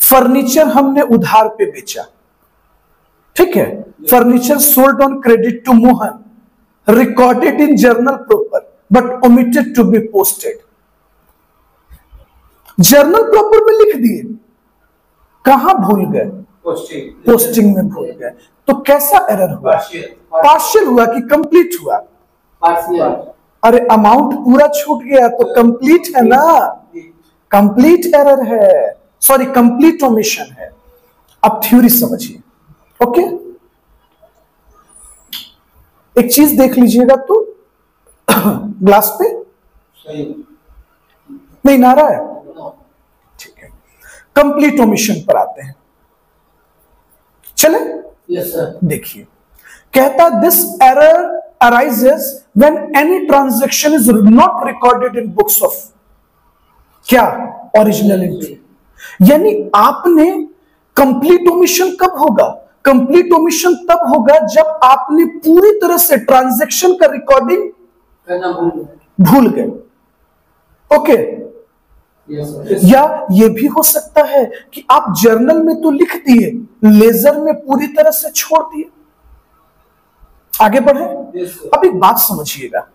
फर्नीचर हमने उधार पे बेचा। ठीक है? Furniture sold on credit to Mohan recorded in journal proper but omitted to be posted journal proper में लिख दिए। कहाँ भूल गए? पोस्टिंग पोस्टिंग में भूल गए। तो कैसा एरर हुआ? पार्शियल हुआ कि कंप्लीट हुआ? अरे अमाउंट पूरा छूट गया तो कंप्लीट है ना? कंप्लीट एरर है। सॉरी कंप्लीट ओमिशन है। अब थ्योरी समझिए। ओके एक चीज़ देख लीजिएगा तो ग्लास पे। नहीं नारा है। ठीक है। कंप्लीट ओमिशन पर आते हैं। चले? यस सर देखिए। कहता this error arises when any transaction is not recorded in books of क्या? ओरिजिनल एंट्री यानी आपने कंप्लीट ओमिशन कब होगा? कंप्लीट ओमिशन तब होगा जब आपने पूरी तरह से ट्रांजैक्शन का रिकॉर्डिंग भूल गए। ओके या ये भी हो सकता है कि आप जर्नल में तो लिख दिए लेजर में पूरी तरह से छोड़ दिए। आगे बढ़े। अब एक बात समझिएगा।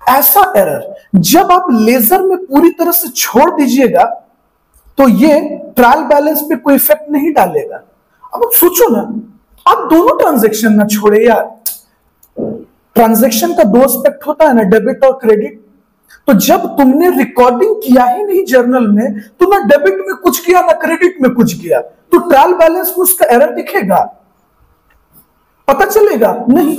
ऐसा एरर जब आप लेजर में पूरी तरह से छोड़ दीजिएगा तो ये ट्रायल बैलेंस पे कोई इफ़ेक्ट नहीं डालेगा। अब आप सोचो ना आप दोनों ट्रांजेक्शन ना छोड़े यार। ट्रांजेक्शन का दो एस्पेक्ट होता है ना डेबिट और क्रेडिट तो जब तुमने रिकॉर्डिंग किया ही नहीं जर्नल में तो ना डेबिट में कुछ किया, ना क्रेडिट में कुछ किया। तो ट्रायल बैलेंस में उसका एरर दिखेगा। पता चलेगा? नहीं।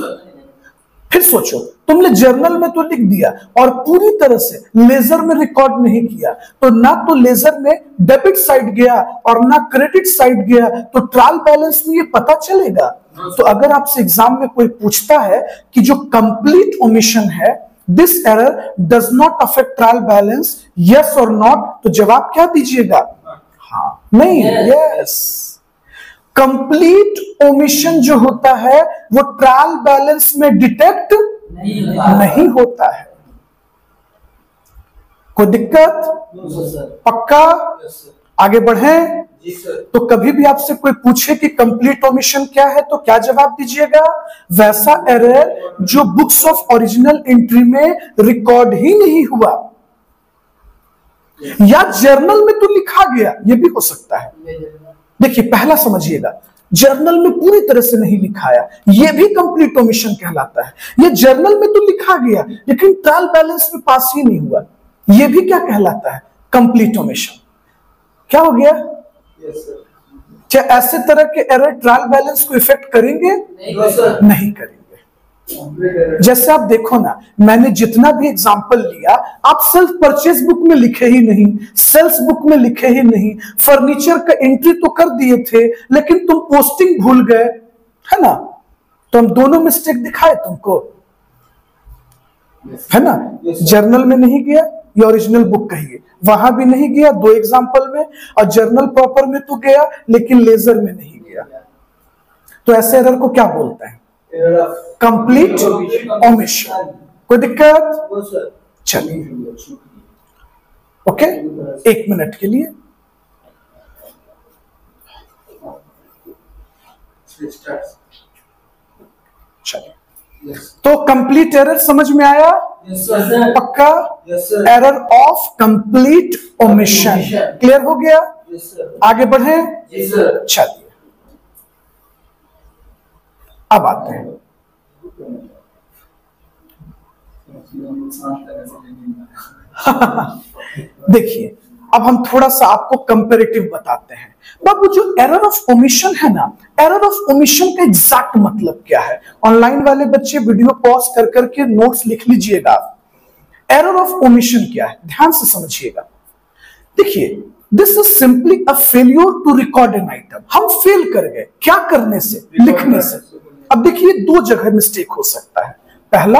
फिर सोचो तुमने जर्नल में तो लिख दिया और पूरी तरह से लेजर में रिकॉर्ड नहीं किया। तो ना तो लेजर में डेबिट साइड गया और ना क्रेडिट साइड गया तो ट्रायल बैलेंस में ये पता चलेगा? तो अगर आपसे एग्ज़ाम में कोई पूछता है कि जो कंप्लीट ओमिशन है this error does not affect trial balance yes और नॉट तो जवाब क्या दीजिएगा? हाँ। नहीं yes Yes. Yes complete omission जो होता है वो ट्रायल बैलेंस में डिटेक्ट नहीं होता नहीं होता है। कोई दिक्कत? पक्का? आगे बढ़े। तो कभी भी आपसे कोई पूछे कि कंप्लीट ओमिशन क्या है तो क्या जवाब दीजिएगा? वैसा एरर जो बुक्स ऑफ़ ओरिजिनल एंट्री में रिकॉर्ड ही नहीं हुआ। या जर्नल में तो लिखा गया ये भी हो सकता है। देखिए पहला समझिएगा जर्नल में पूरी तरह से नहीं लिखाया यह भी कंप्लीट ओमिशन कहलाता है। यह जर्नल में तो लिखा गया लेकिन ट्रायल बैलेंस में पास ही नहीं हुआ। यह भी क्या कहलाता है? कंप्लीट ओमिशन क्या हो गया? सर क्या ऐसे तरह के एरर ट्रायल बैलेंस को इफ़ेक्ट करेंगे? नहीं नहीं करेंगे। जैसे आप देखो ना मैंने जितना भी एग्ज़ाम्पल लिया आप सेल्फ परचेज बुक में लिखे ही नहीं सेल्स बुक में लिखे ही नहीं फर्नीचर का एंट्री तो कर दिए थे लेकिन तुम पोस्टिंग भूल गए है ना? तो हम दोनों मिस्टेक दिखाए तुमको yes, है ना? Yes, जर्नल में नहीं गया ये ओरिजिनल बुक कहिए। वहाँ भी नहीं गया दो एग्ज़ाम्पल में और जर्नल प्रॉपर में तो गया लेकिन लेजर में नहीं गया। तो ऐसे एरर को क्या बोलते हैं? कंप्लीट ओमिशन कोई दिक्कत? चलिए। ओके एक मिनट के लिए। चलिए। तो कंप्लीट एरर समझ में आया? पक्का? Error of complete omission clear हो गया? आगे बढ़े। चलिए। अब आते हैं। देखिए, अब हम थोड़ा सा आपको कंपेरेटिव बताते हैं। बाबू, जो एरर ऑफ़ ओमिशन है ना एरर ऑफ़ ओमिशन का एग्जैक्ट मतलब क्या है? ऑनलाइन वाले बच्चे वीडियो पॉज कर करके नोट्स लिख लीजिएगा। एरर ऑफ़ ओमिशन क्या है? ध्यान से समझिएगा। देखिए this is simply a failure to record an item हम फेल कर गए, क्या करने से? लिखने से। अब देखिए दो जगह मिस्टेक हो सकता है। पहला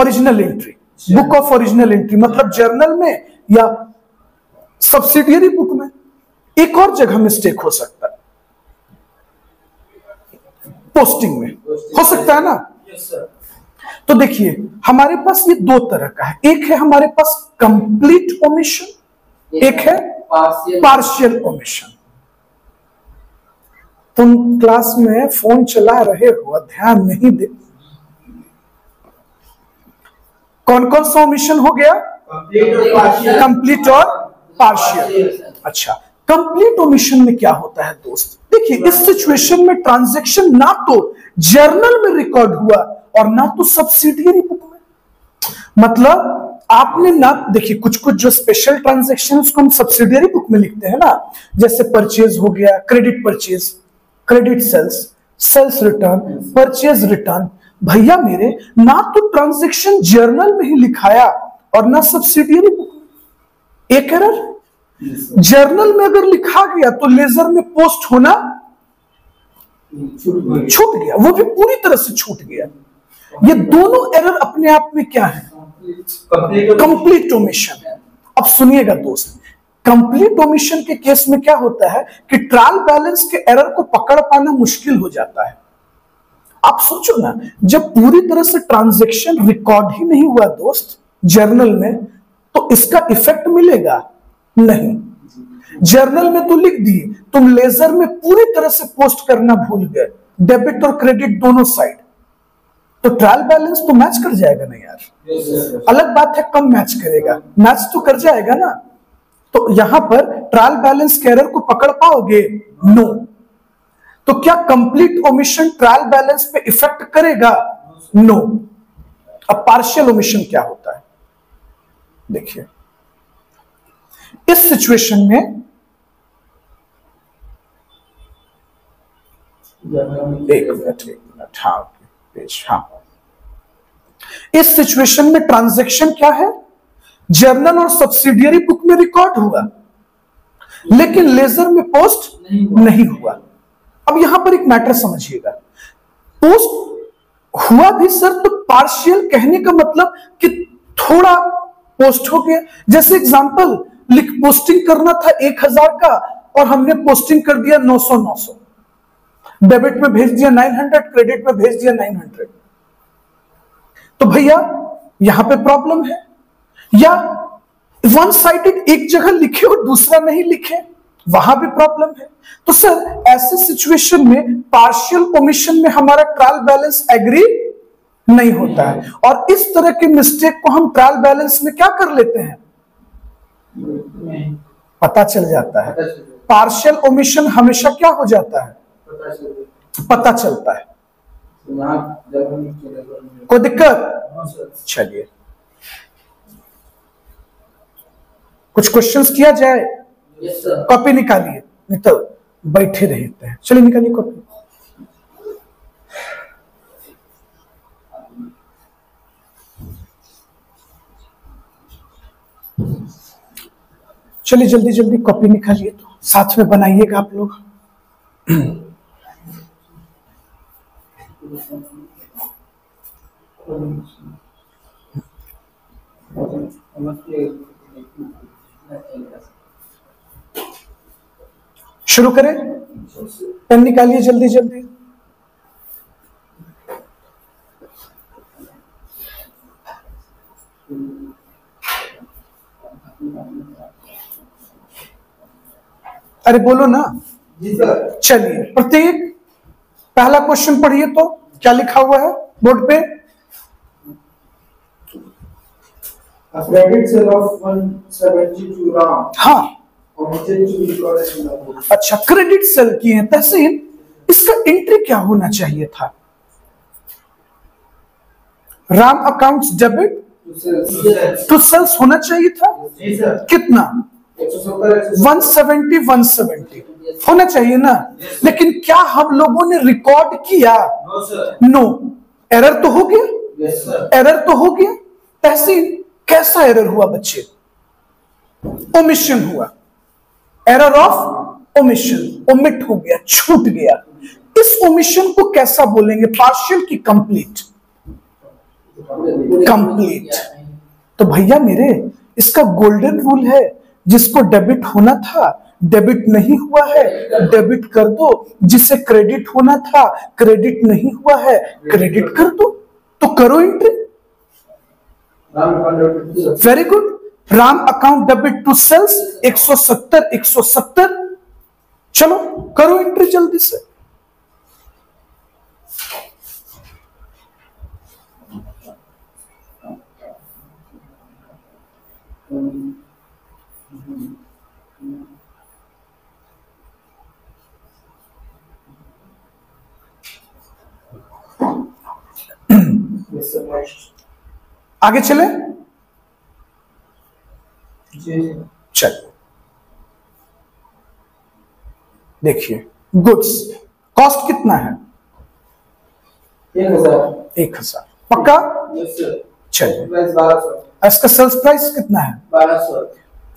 original entry book of original entry मतलब जर्नल में या सब्सिडियरी बुक में एक और जगह मिस्टेक हो सकता है। पोस्टिंग में। हो सकता है ना? तो देखिए हमारे पास ये दो तरह का है। एक है हमारे पास कंप्लीट ओमिशन एक है पार्शियल पार्शियल ओमिशन तुम क्लास में फ़ोन चला रहे हो ध्यान नहीं दे। कौन कौन सा ओमिशन हो गया? कंप्लीट और पार्शियल अच्छा कंप्लीट ओमिशन में क्या होता है दोस्त? देखिए इस सिचुएशन में ट्रांजैक्शन ना तो जर्नल में रिकॉर्ड हुआ और ना तो सब्सिडियरी बुक में। मतलब आपने ना देखिए कुछ कुछ जो स्पेशल ट्रांजेक्शन उसको हम सब्सिडियरी बुक में लिखते हैं ना जैसे परचेज हो गया credit purchase credit sales sales return purchase return भैया मेरे ना तो ट्रांजेक्शन जर्नल में ही लिखाया और ना सब्सिडियरी बुक एक एरर जर्नल में अगर लिखा गया तो लेजर में पोस्ट होना छूट गया। वो भी पूरी तरह से छूट गया। ये दोनों एरर अपने आप में क्या है? कंप्लीट कंप्लीट ओमिशन है अब सुनिएगा दोस्त। कंप्लीट ओमिशन के केस में क्या होता है कि ट्रायल बैलेंस के एरर को पकड़ पाना मुश्किल हो जाता है। आप सोचो ना जब पूरी तरह से ट्रांजेक्शन रिकॉर्ड ही नहीं हुआ दोस्त जर्नल में तो इसका इफ़ेक्ट मिलेगा? नहीं। जर्नल में तो लिख दिए तुम लेजर में पूरी तरह से पोस्ट करना भूल गए डेबिट और क्रेडिट दोनों साइड तो ट्रायल बैलेंस तो मैच कर जाएगा ना यार? अलग बात है कम मैच करेगा। मैच तो कर जाएगा ना? तो यहाँ पर ट्रायल बैलेंस के एरर को पकड़ पाओगे? नो तो क्या कंप्लीट ओमिशन ट्रायल बैलेंस पे इफ़ेक्ट करेगा? नो अब पार्शियल ओमिशन क्या होता है? देखिए, इस सिचुएशन में एक मिनट एक मिनट हाँ पेज हाँ। इस सिचुएशन में ट्रांजैक्शन क्या है? जर्नल और सब्सिडियरी बुक में रिकॉर्ड हुआ। लेकिन लेजर में पोस्ट नहीं हुआ। अब यहाँ पर एक मैटर समझिएगा। पोस्ट हुआ भी सर तो पार्शियल कहने का मतलब कि थोड़ा पोस्ट हो गया। जैसे एग्जांपल लिख पोस्टिंग करना था एक हज़ार का और हमने पोस्टिंग कर दिया नौ सौ नौ सौ। डेबिट में भेज दिया नाइन हंड्रेड क्रेडिट में भेज दिया नाइन हंड्रेड तो भैया, यहाँ पे प्रॉब्लम है। या वन साइडेड एक जगह लिखे और दूसरा नहीं लिखे वहाँ भी प्रॉब्लम है। तो सर ऐसे सिचुएशन में पार्शियल ओमिशन में हमारा ट्रायल बैलेंस एग्री नहीं होता है। और इस तरह के मिस्टेक को हम ट्रायल बैलेंस में क्या कर लेते हैं? पता चल जाता है। पार्शियल ओमिशन हमेशा क्या हो जाता है? पता चलता है। गए कोई दिक्कत? हाँ चलिए। कुछ क्वेश्चंस किया जाए? कॉपी निकालिए नहीं तो बैठे रहते हैं। चलिए निकालिए कॉपी चलिए जल्दी जल्दी कॉपी निकालिए तो। साथ में बनाइएगा आप लोग। शुरू करें। पेन निकालिए जल्दी जल्दी। अरे बोलो ना। जी सर। चलिए प्रत्येक पहला क्वेश्चन पढ़िए तो क्या लिखा हुआ है बोर्ड पे? A credit sale of 172 gram हाँ. अच्छा क्रेडिट सेल किए हैं तहसीन इसका एंट्री क्या होना चाहिए था? Ram accounts debit. To sales होना चाहिए था? कितना? 170 170 170 होना चाहिए ना? लेकिन क्या हम लोगों ने रिकॉर्ड किया? नो एरर तो हो गया? एरर तो हो गया? तहसीन कैसा एरर हुआ बच्चे? ओमिशन हुआ। एरर ऑफ़ ओमिशन ओमिट हो गया, छूट गया। इस ओमिशन को कैसा बोलेंगे? पार्शियल की कंप्लीट कंप्लीट तो भैया मेरे, इसका गोल्डन रूल है। जिसको डेबिट होना था डेबिट नहीं हुआ है डेबिट कर दो। जिसे क्रेडिट होना था क्रेडिट नहीं हुआ है क्रेडिट कर दो। तो करो entry very good Ram account debit to sales 170 170 चलो करो एंट्री जल्दी से। सर नेक्स्ट आगे चले। जी चलिए देखिए गुड्स कॉस्ट कितना है? एक हज़ार। एक हज़ार। पक्का? चलिए। इसका सेल्स प्राइस कितना है? बारह सौ।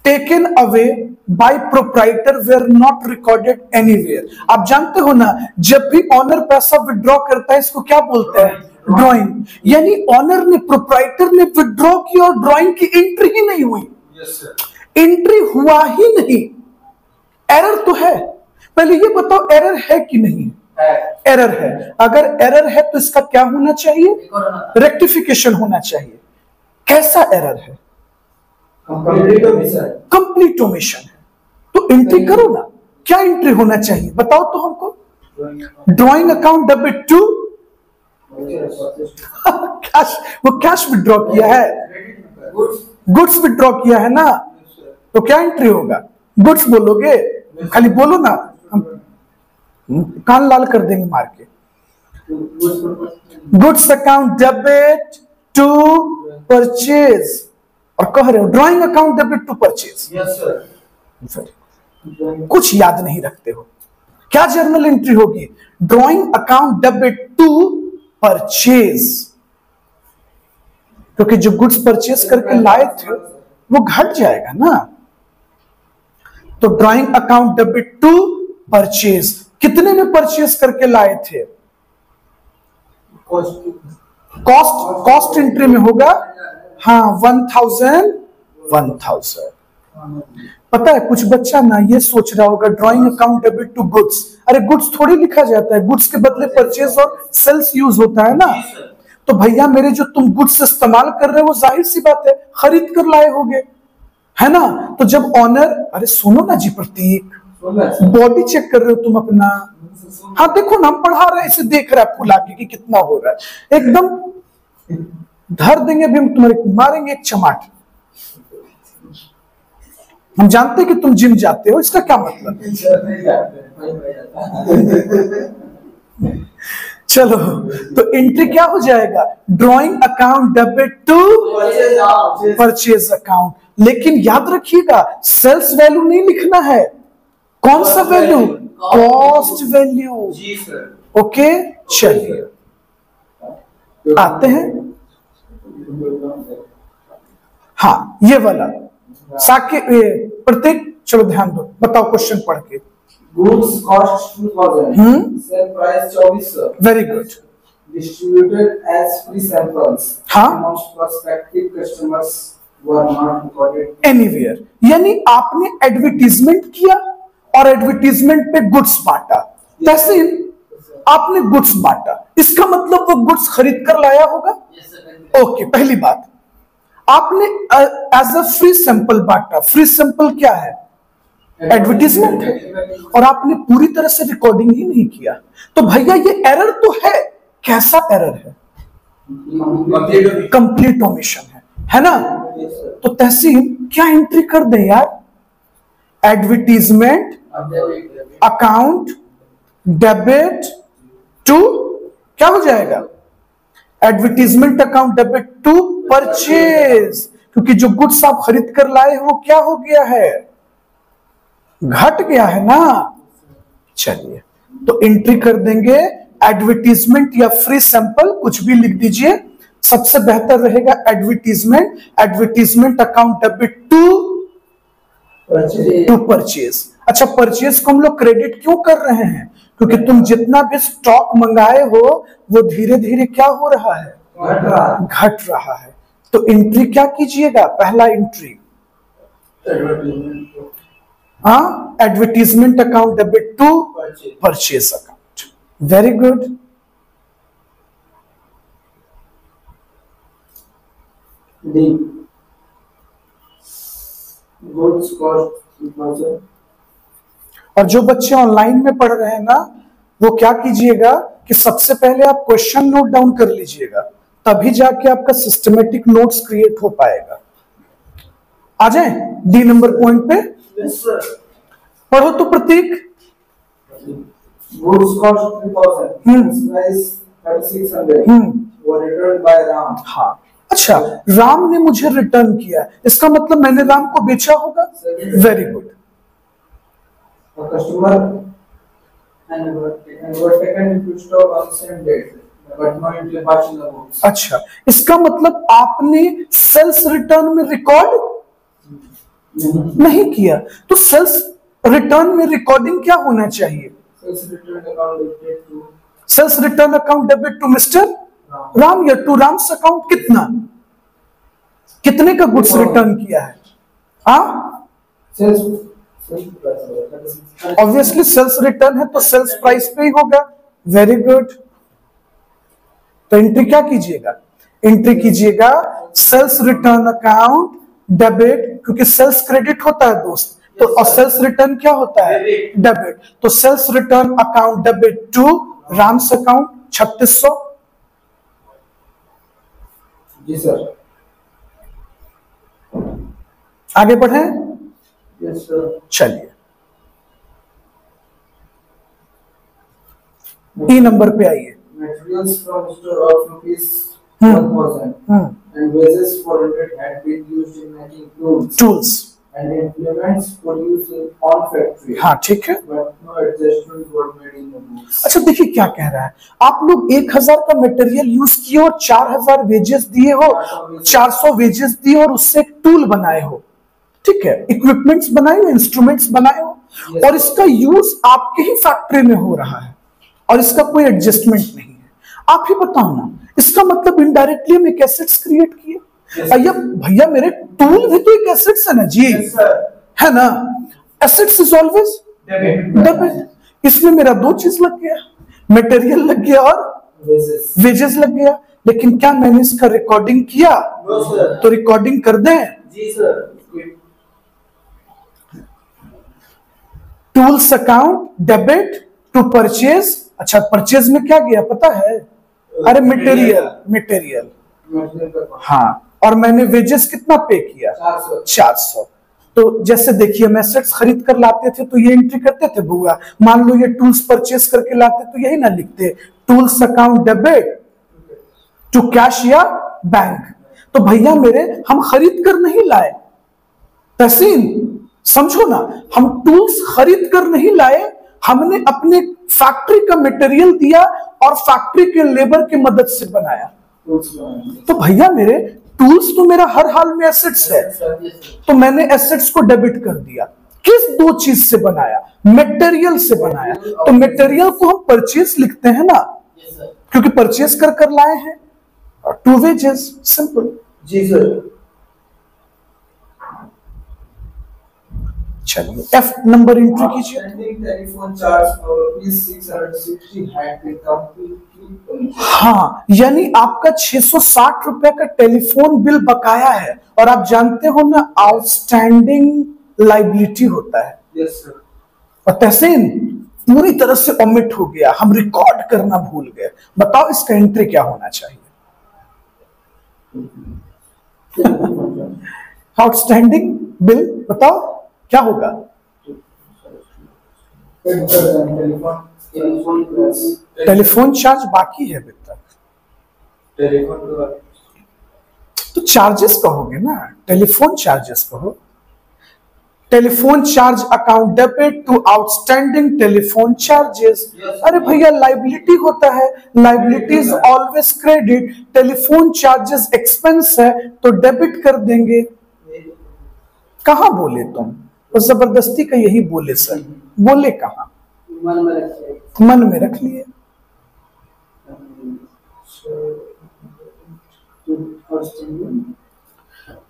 Taken away by proprietor were not recorded anywhere आप जानते हो ना जब भी ऑनर पैसा विड्रॉ करता है इसको क्या बोलते हैं? ड्राइंग यानी ऑनर ने प्रोप्राइटर ने विड्रॉ की और ड्राइंग की एंट्री ही नहीं हुई। सर एंट्री हुआ ही नहीं। एरर तो है। पहले ये बताओ एरर है कि नहीं? है। एरर है। अगर एरर है तो इसका क्या होना चाहिए? रेक्टिफिकेशन होना चाहिए। कैसा एरर है? कंप्लीट ओमिशन है। तो एंट्री करो ना। क्या एंट्री होना चाहिए? बताओ तो हमको। Drawing account debit to cash वो कैश विड्रॉ किया है। गुड्स विड्रॉ किया है ना? तो क्या एंट्री होगा? गुड्स बोलोगे? खाली बोलो ना। हम कान लाल कर देंगे मार के। Goods account debit to purchase और कह रहे हो drawing account debit to purchase कुछ याद नहीं रखते हो। क्या जर्नल एंट्री होगी? Drawing account debit to purchase. क्योंकि जो गुड्स परचेज करके लाए थे वो घट जाएगा ना। तो drawing account debit to purchase कितने में परचेज करके लाए थे? कॉस्ट कॉस्ट एंट्री में होगा। हाँ वन थाउज़ेंड वन थाउज़ेंड पता है कुछ बच्चा ना ये सोच रहा होगा drawing account debit to goods अरे गुड्स थोड़ी लिखा जाता है गुड्स के बदले परचेज और सेल्स यूज़ होता है ना। तो भैया मेरे जो तुम गुड्स इस्तेमाल कर रहे हो वो ज़ाहिर सी बात है खरीद कर लाए होगे है ना? तो जब ऑनर अरे सुनो ना जी प्रतीक। बॉडी चेक कर रहे हो तुम अपना। हाँ देखो ना हम पढ़ा रहे हैं इसे देख रहे हैं फुला के कि कितना हो रहा है। एकदम धर देंगे अभी हम तुम्हारे मारेंगे एक चमाट। हम जानते हैं कि तुम जिम जाते हो इसका क्या मतलब। चलो तो एंट्री क्या हो जाएगा? Drawing account debit to purchase account लेकिन याद रखिएगा सेल्स वैल्यू नहीं लिखना है। कौन सा वैल्यू कॉस्ट वैल्यू ओके चलिए। आते हैं। हाँ ये वाला। साके ये, प्रत्येक चलो ध्यान दो बताओ क्वेश्चन पढ़ के goods 2000. Hmm. Sell price 2400. Very good Distributed as free samples. हाँ। Amongst prospective customers were not recorded. Anywhere यानी आपने एडवर्टीजमेंट किया और एडवर्टीजमेंट पे गुड्स बांटा तहसीन आपने गुड्स बांटा इसका मतलब वो गुड्स खरीद कर लाया होगा ओके okay, पहली बात आपने एज अ फ्री सैंपल बांटा। फ्री सैंपल क्या है? एडवर्टीजमेंट है। और आपने पूरी तरह से रिकॉर्डिंग ही नहीं किया। तो भैया, ये एरर तो है। कैसा एरर है? कंप्लीट ओमिशन है। है ना? तो तहसीन, क्या एंट्री कर दे यार? एडवर्टीजमेंट अकाउंट डेबिट टू क्या हो जाएगा? Advertisement account debit to purchase क्योंकि जो गुड्स आप खरीद कर लाए हो, वो क्या हो गया है? घट गया है ना? चलिए तो एंट्री कर देंगे एडवर्टीजमेंट या फ्री सैंपल कुछ भी लिख दीजिए। सबसे बेहतर रहेगा advertisement advertisement account debit to. To purchase अच्छा परचेज को हम लोग क्रेडिट क्यों कर रहे हैं? क्योंकि तुम जितना भी स्टॉक मंगाए हो वो धीरे धीरे क्या हो रहा है? घट रहा है। रहा है। तो एंट्री क्या कीजिएगा? पहला एंट्री. हाँ? Advertisement account debit to purchase account very good D. Goods cost 2000. और जो बच्चे ऑनलाइन में पढ़ रहे हैं ना वो क्या कीजिएगा कि सबसे पहले आप क्वेश्चन नोट डाउन कर लीजिएगा तभी जाके आपका सिस्टमेटिक नोट्स क्रिएट हो पाएगा। आ जाए डी नंबर पॉइंट पे? Yes, पढ़ो तो प्रतीक। Goods cost 3000. Its price 3600. हम्म। अच्छा राम ने मुझे रिटर्न किया इसका मतलब मैंने राम को बेचा होगा? वेरी गुड कस्टमर अच्छा इसका मतलब आपने सेल्स रिटर्न में रिकॉर्ड नहीं किया। तो सेल्स रिटर्न में रिकॉर्डिंग क्या होना चाहिए? Sales return account debit to mister Ram या टू राम्स अकाउंट कितना? कितने का गुड्स रिटर्न किया है? हाँ? ऑब्वियसली सेल्स रिटर्न है तो सेल्स प्राइस पे ही होगा। वेरी गुड तो एंट्री क्या कीजिएगा? एंट्री कीजिएगा सेल्स रिटर्न अकाउंट डेबिट क्योंकि सेल्स क्रेडिट होता है दोस्त। तो और सेल्स रिटर्न क्या होता है? डेबिट तो sales return account debit to Ram's account छत्तीस सौ जी सर। आगे बढ़े? चलिए। e डी नंबर पे आइए। Materials from store of rupees and wages for hundred had been used in making tools tools हाँ ठीक है. अच्छा देखिए क्या कह रहा है। आप लोग एक हज़ार का मटेरियल यूज़ किए और चार हज़ार वेजेस दिए हो चार सौ वेजेस दिए और उससे एक टूल बनाए हो। ठीक है? इक्विपमेंट्स बनाए हो इंस्ट्रूमेंट्स बनाए हो। और इसका यूज़ आपके ही फैक्ट्री में हो रहा है। और इसका कोई एडजस्टमेंट नहीं है। आप ही बताओ ना इसका मतलब इनडायरेक्टली हम एक एसेट्स क्रिएट किए. भैया भैया मेरे टूल भी तो एक एसेट्स है ना जी। Yes, है ना? एसेट्स इज़ ऑलवेज डेबिट इसमें मेरा दो चीज़ लग गया। मटेरियल लग गया और वेजेस लग गया। लेकिन क्या मैंने इसका रिकॉर्डिंग किया? No, तो रिकॉर्डिंग कर दें? जी sir. Tools account debit to purchase अच्छा परचेज में क्या गया? पता है? अरे मटेरियल मटेरियल मटेरियल हाँ। और मैंने वेजेस कितना पे किया? चार सौ। तो जैसे देखिए हम एसेट्स खरीद कर लाते थे तो ये एंट्री करते थे बुआ। मान लो ये टूल्स परचेस करके लाते तो यही ना लिखते tools account debit to cash या बैंक तो भैया मेरे हम खरीद कर नहीं लाए। तहसीन समझो ना हम टूल्स खरीद कर नहीं लाए हमने अपने फैक्ट्री का मटेरियल दिया और फैक्ट्री के लेबर की मदद से बनाया। तो भैया मेरे टूल्स तो मेरा हर हाल में एसेट्स है। तो मैंने एसेट्स को डेबिट कर दिया। किस दो चीज़ से बनाया? मेटेरियल से बनाया। तो मेटेरियल को हम परचेज लिखते हैं ना? क्योंकि परचेज कर कर लाए हैं। टू वेजेस सिंपल जी सर। चलिए एफ़ नंबर एंट्री कीजिए। Outstanding telephone charge for rupees 660 had been completely collected. हाँ यानी आपका 660 रुपए का टेलीफोन बिल बकाया है और आप जानते हो ना आउटस्टैंडिंग लाइबिलिटी होता है। Yes, और तहसीन पूरी तरह से ओमिट हो गया हम रिकॉर्ड करना भूल गए। बताओ इसका एंट्री क्या होना चाहिए? आउटस्टैंडिंग बिल बताओ। क्या होगा? टेलीफोन चार्ज बाकी है तक। तो चार्जेस कहोगे ना? टेलीफोन चार्जेस कहो। Telephone charge account debit to outstanding telephone charges अरे भैया लाइबिलिटी होता है। Liability is always credit telephone charges expense है तो डेबिट कर देंगे। कहा बोले तुम? तो ज़बरदस्ती का यही बोले सर। बोले कहा? मन में रखिए मन में रख लिए।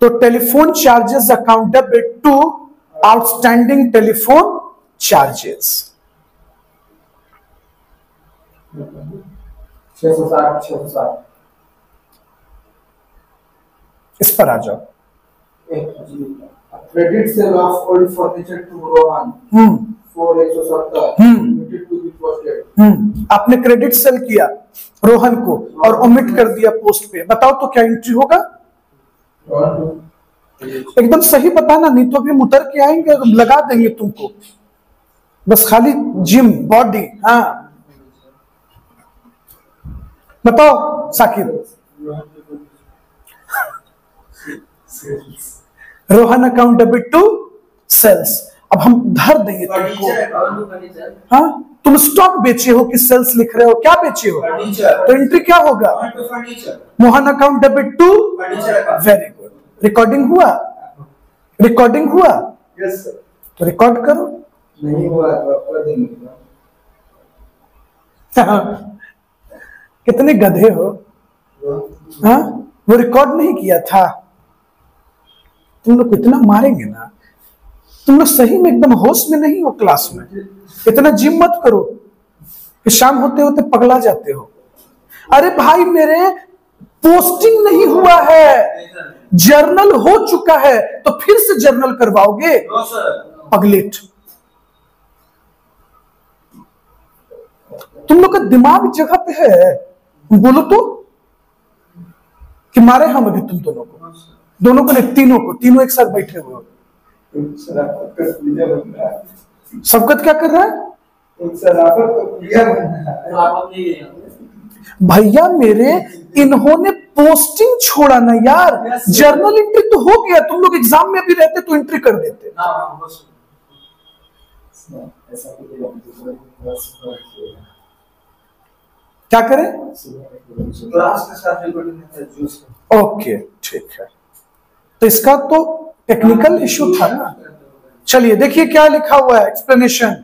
तो telephone charges account debit to outstanding telephone charges. इस पर आ जाओ। Credit sale of old furniture to Rohan hmm four एक सौ सत्तर hmm. To be posted hmm आपने क्रेडिट सेल किया रोहन को और ओमिट कर दिया पोस्ट पे। बताओ तो क्या एंट्री होगा? एकदम सही बताना नहीं तो अभी हम उतर के आएँगे लगा देंगे तुमको। बस खाली जिम बॉडी हाँ। बताओ Saqib. Rohan account debit to sales अब हम धर देंगे तुमको हाँ? तुम स्टॉक बेचे हो कि सेल्स लिख रहे हो? क्या बेचे हो? तो एंट्री क्या होगा? Mohan account debit to very good recording हुआ? रिकॉर्डिंग हुआ? तो रिकॉर्ड करो। नहीं हुआ देंगे कितने गधे हो? हाँ। वो रिकॉर्ड नहीं किया था। तुम लोग इतना मारेंगे ना? तुम लोग सही में एकदम होश में नहीं हो क्लास में? इतना जिम मत करो कि शाम होते होते पगला जाते हो। अरे भाई मेरे पोस्टिंग नहीं हुआ है। जर्नल हो चुका है तो फिर से जर्नल करवाओगे? पगलेट तुम लोग का दिमाग जगह पे है। बोलो तो कि मारे हम अभी तुम दोनों को। दोनों को नहीं तीनों को तीनों एक साथ बैठे हुए सबकत क्या कर रहा है? भैया मेरे इन्होंने पोस्टिंग छोड़ा ना यार। जर्नल एंट्री तो हो गया तुम लोग एग्ज़ाम में भी रहते तो एंट्री कर देते। क्या करें? ओके ठीक है। तो इसका तो टेक्निकल इश्यू था ना। चलिए देखिए क्या लिखा हुआ है explanation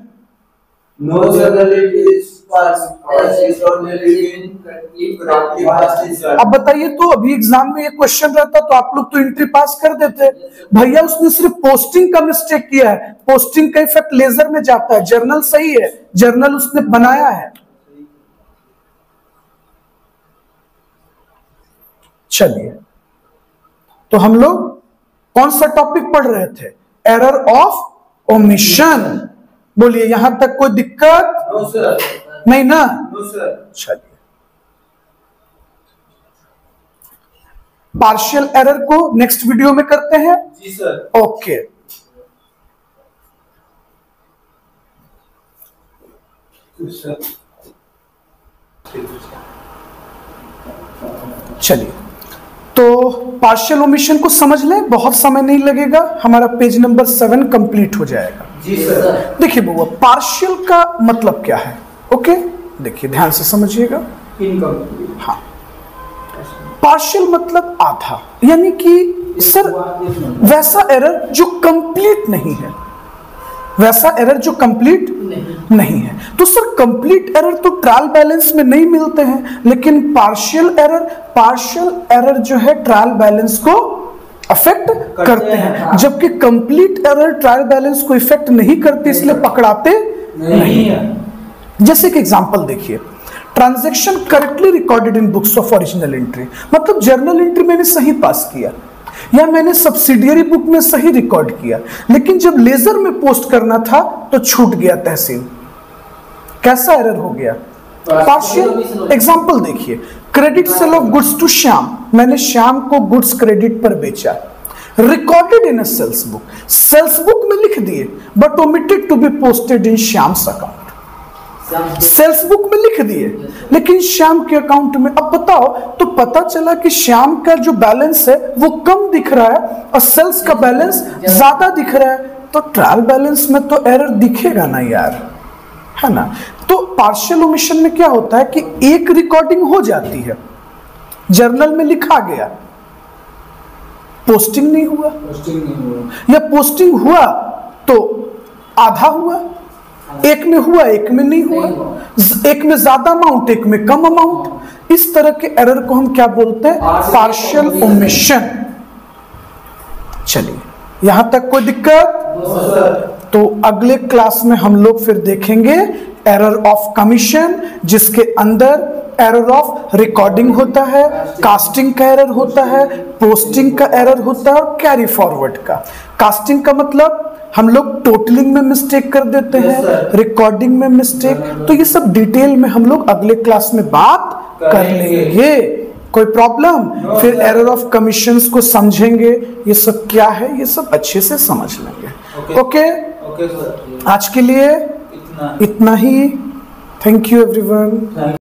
No journalist is passed as is ordinarily in correctly passed is अब बताइए तो अभी एग्ज़ाम में ये क्वेश्चन रहता तो आप लोग तो एंट्री पास कर देते। भैया उसने सिर्फ़ पोस्टिंग का मिस्टेक किया है। पोस्टिंग का इफ़ेक्ट लेजर में जाता है। जर्नल सही है। जर्नल उसने बनाया है। चलिए। तो हम लोग कौन सा टॉपिक पढ़ रहे थे? एरर ऑफ़ ओमिशन बोलिए यहाँ तक कोई दिक्कत? सर नहीं ना? नो चलिए। पार्शियल एरर को नेक्स्ट वीडियो में करते हैं? जी सर ओके चलिए। तो पार्शियल ओमिशन को समझ लें बहुत समय नहीं लगेगा हमारा पेज नंबर सेवन कंप्लीट हो जाएगा। जी सर देखिए बउआ पार्शियल का मतलब क्या है? ओके देखिए ध्यान से समझिएगा। हाँ। पार्शियल मतलब आधा। यानी कि सर वैसा एरर जो कंप्लीट नहीं है। वैसा एरर जो कंप्लीट नहीं। नहीं है। तो सर कंप्लीट एरर तो ट्रायल बैलेंस में नहीं मिलते हैं लेकिन पार्शियल एरर पार्शियल एरर जो है ट्रायल बैलेंस को अफेक्ट करते करते हैं, हैं। जबकि कंप्लीट एरर ट्रायल बैलेंस को इफ़ेक्ट नहीं करते इसलिए पकड़ाते नहीं है। जैसे कि एग्जांपल देखिए transaction correctly recorded in books of original entry मतलब जर्नल एंट्री मैंने सही पास किया। या मैंने सब्सिडियरी बुक में सही रिकॉर्ड किया, लेकिन जब लेजर में पोस्ट करना था तो छूट गया तहसील। कैसा एरर हो गया? पार्शियल एग्जांपल देखिए। Credit sale of goods to Shyam मैंने श्याम को गुड्स क्रेडिट पर बेचा। Recorded in sales book sales book में लिख दिए but omitted to be posted in Shyam's account sales book में लिख दिए। लेकिन श्याम के अकाउंट में अब बताओ तो पता चला कि श्याम का जो बैलेंस है वो कम दिख रहा है और सेल्स का बैलेंस ज़्यादा दिख रहा है। तो ट्रायल बैलेंस में तो एरर दिखेगा ना यार है ना? तो पार्शियल ओमिशन में क्या होता है कि एक रिकॉर्डिंग हो जाती है। जर्नल में लिखा गया। पोस्टिंग नहीं हुआ। पोस्टिंग नहीं हुआ। या पोस्टिंग हुआ तो आधा हुआ। एक में हुआ, एक में नहीं हुआ। एक में ज़्यादा अमाउंट एक में कम अमाउंट इस तरह के एरर को हम क्या बोलते हैं? पार्शियल ओमिशन चलिए, यहाँ तक कोई दिक्कत? तो अगले क्लास में हम लोग फिर देखेंगे एरर ऑफ़ कमीशन जिसके अंदर एरर ऑफ़ रिकॉर्डिंग होता है कास्टिंग का एरर होता है पोस्टिंग का एरर होता है और कैरी फॉरवर्ड का। कास्टिंग का मतलब हम लोग टोटलिंग में मिस्टेक कर देते Yes, हैं रिकॉर्डिंग में मिस्टेक तो ये सब डिटेल में हम लोग अगले क्लास में बात कर लेंगे। कोई प्रॉब्लम No, फिर एरर ऑफ़ कमीशंस को समझेंगे। ये सब क्या है? ये सब अच्छे से समझ लेंगे। Okay. ओके आज के लिए इतना। इतना ही। Thank you everyone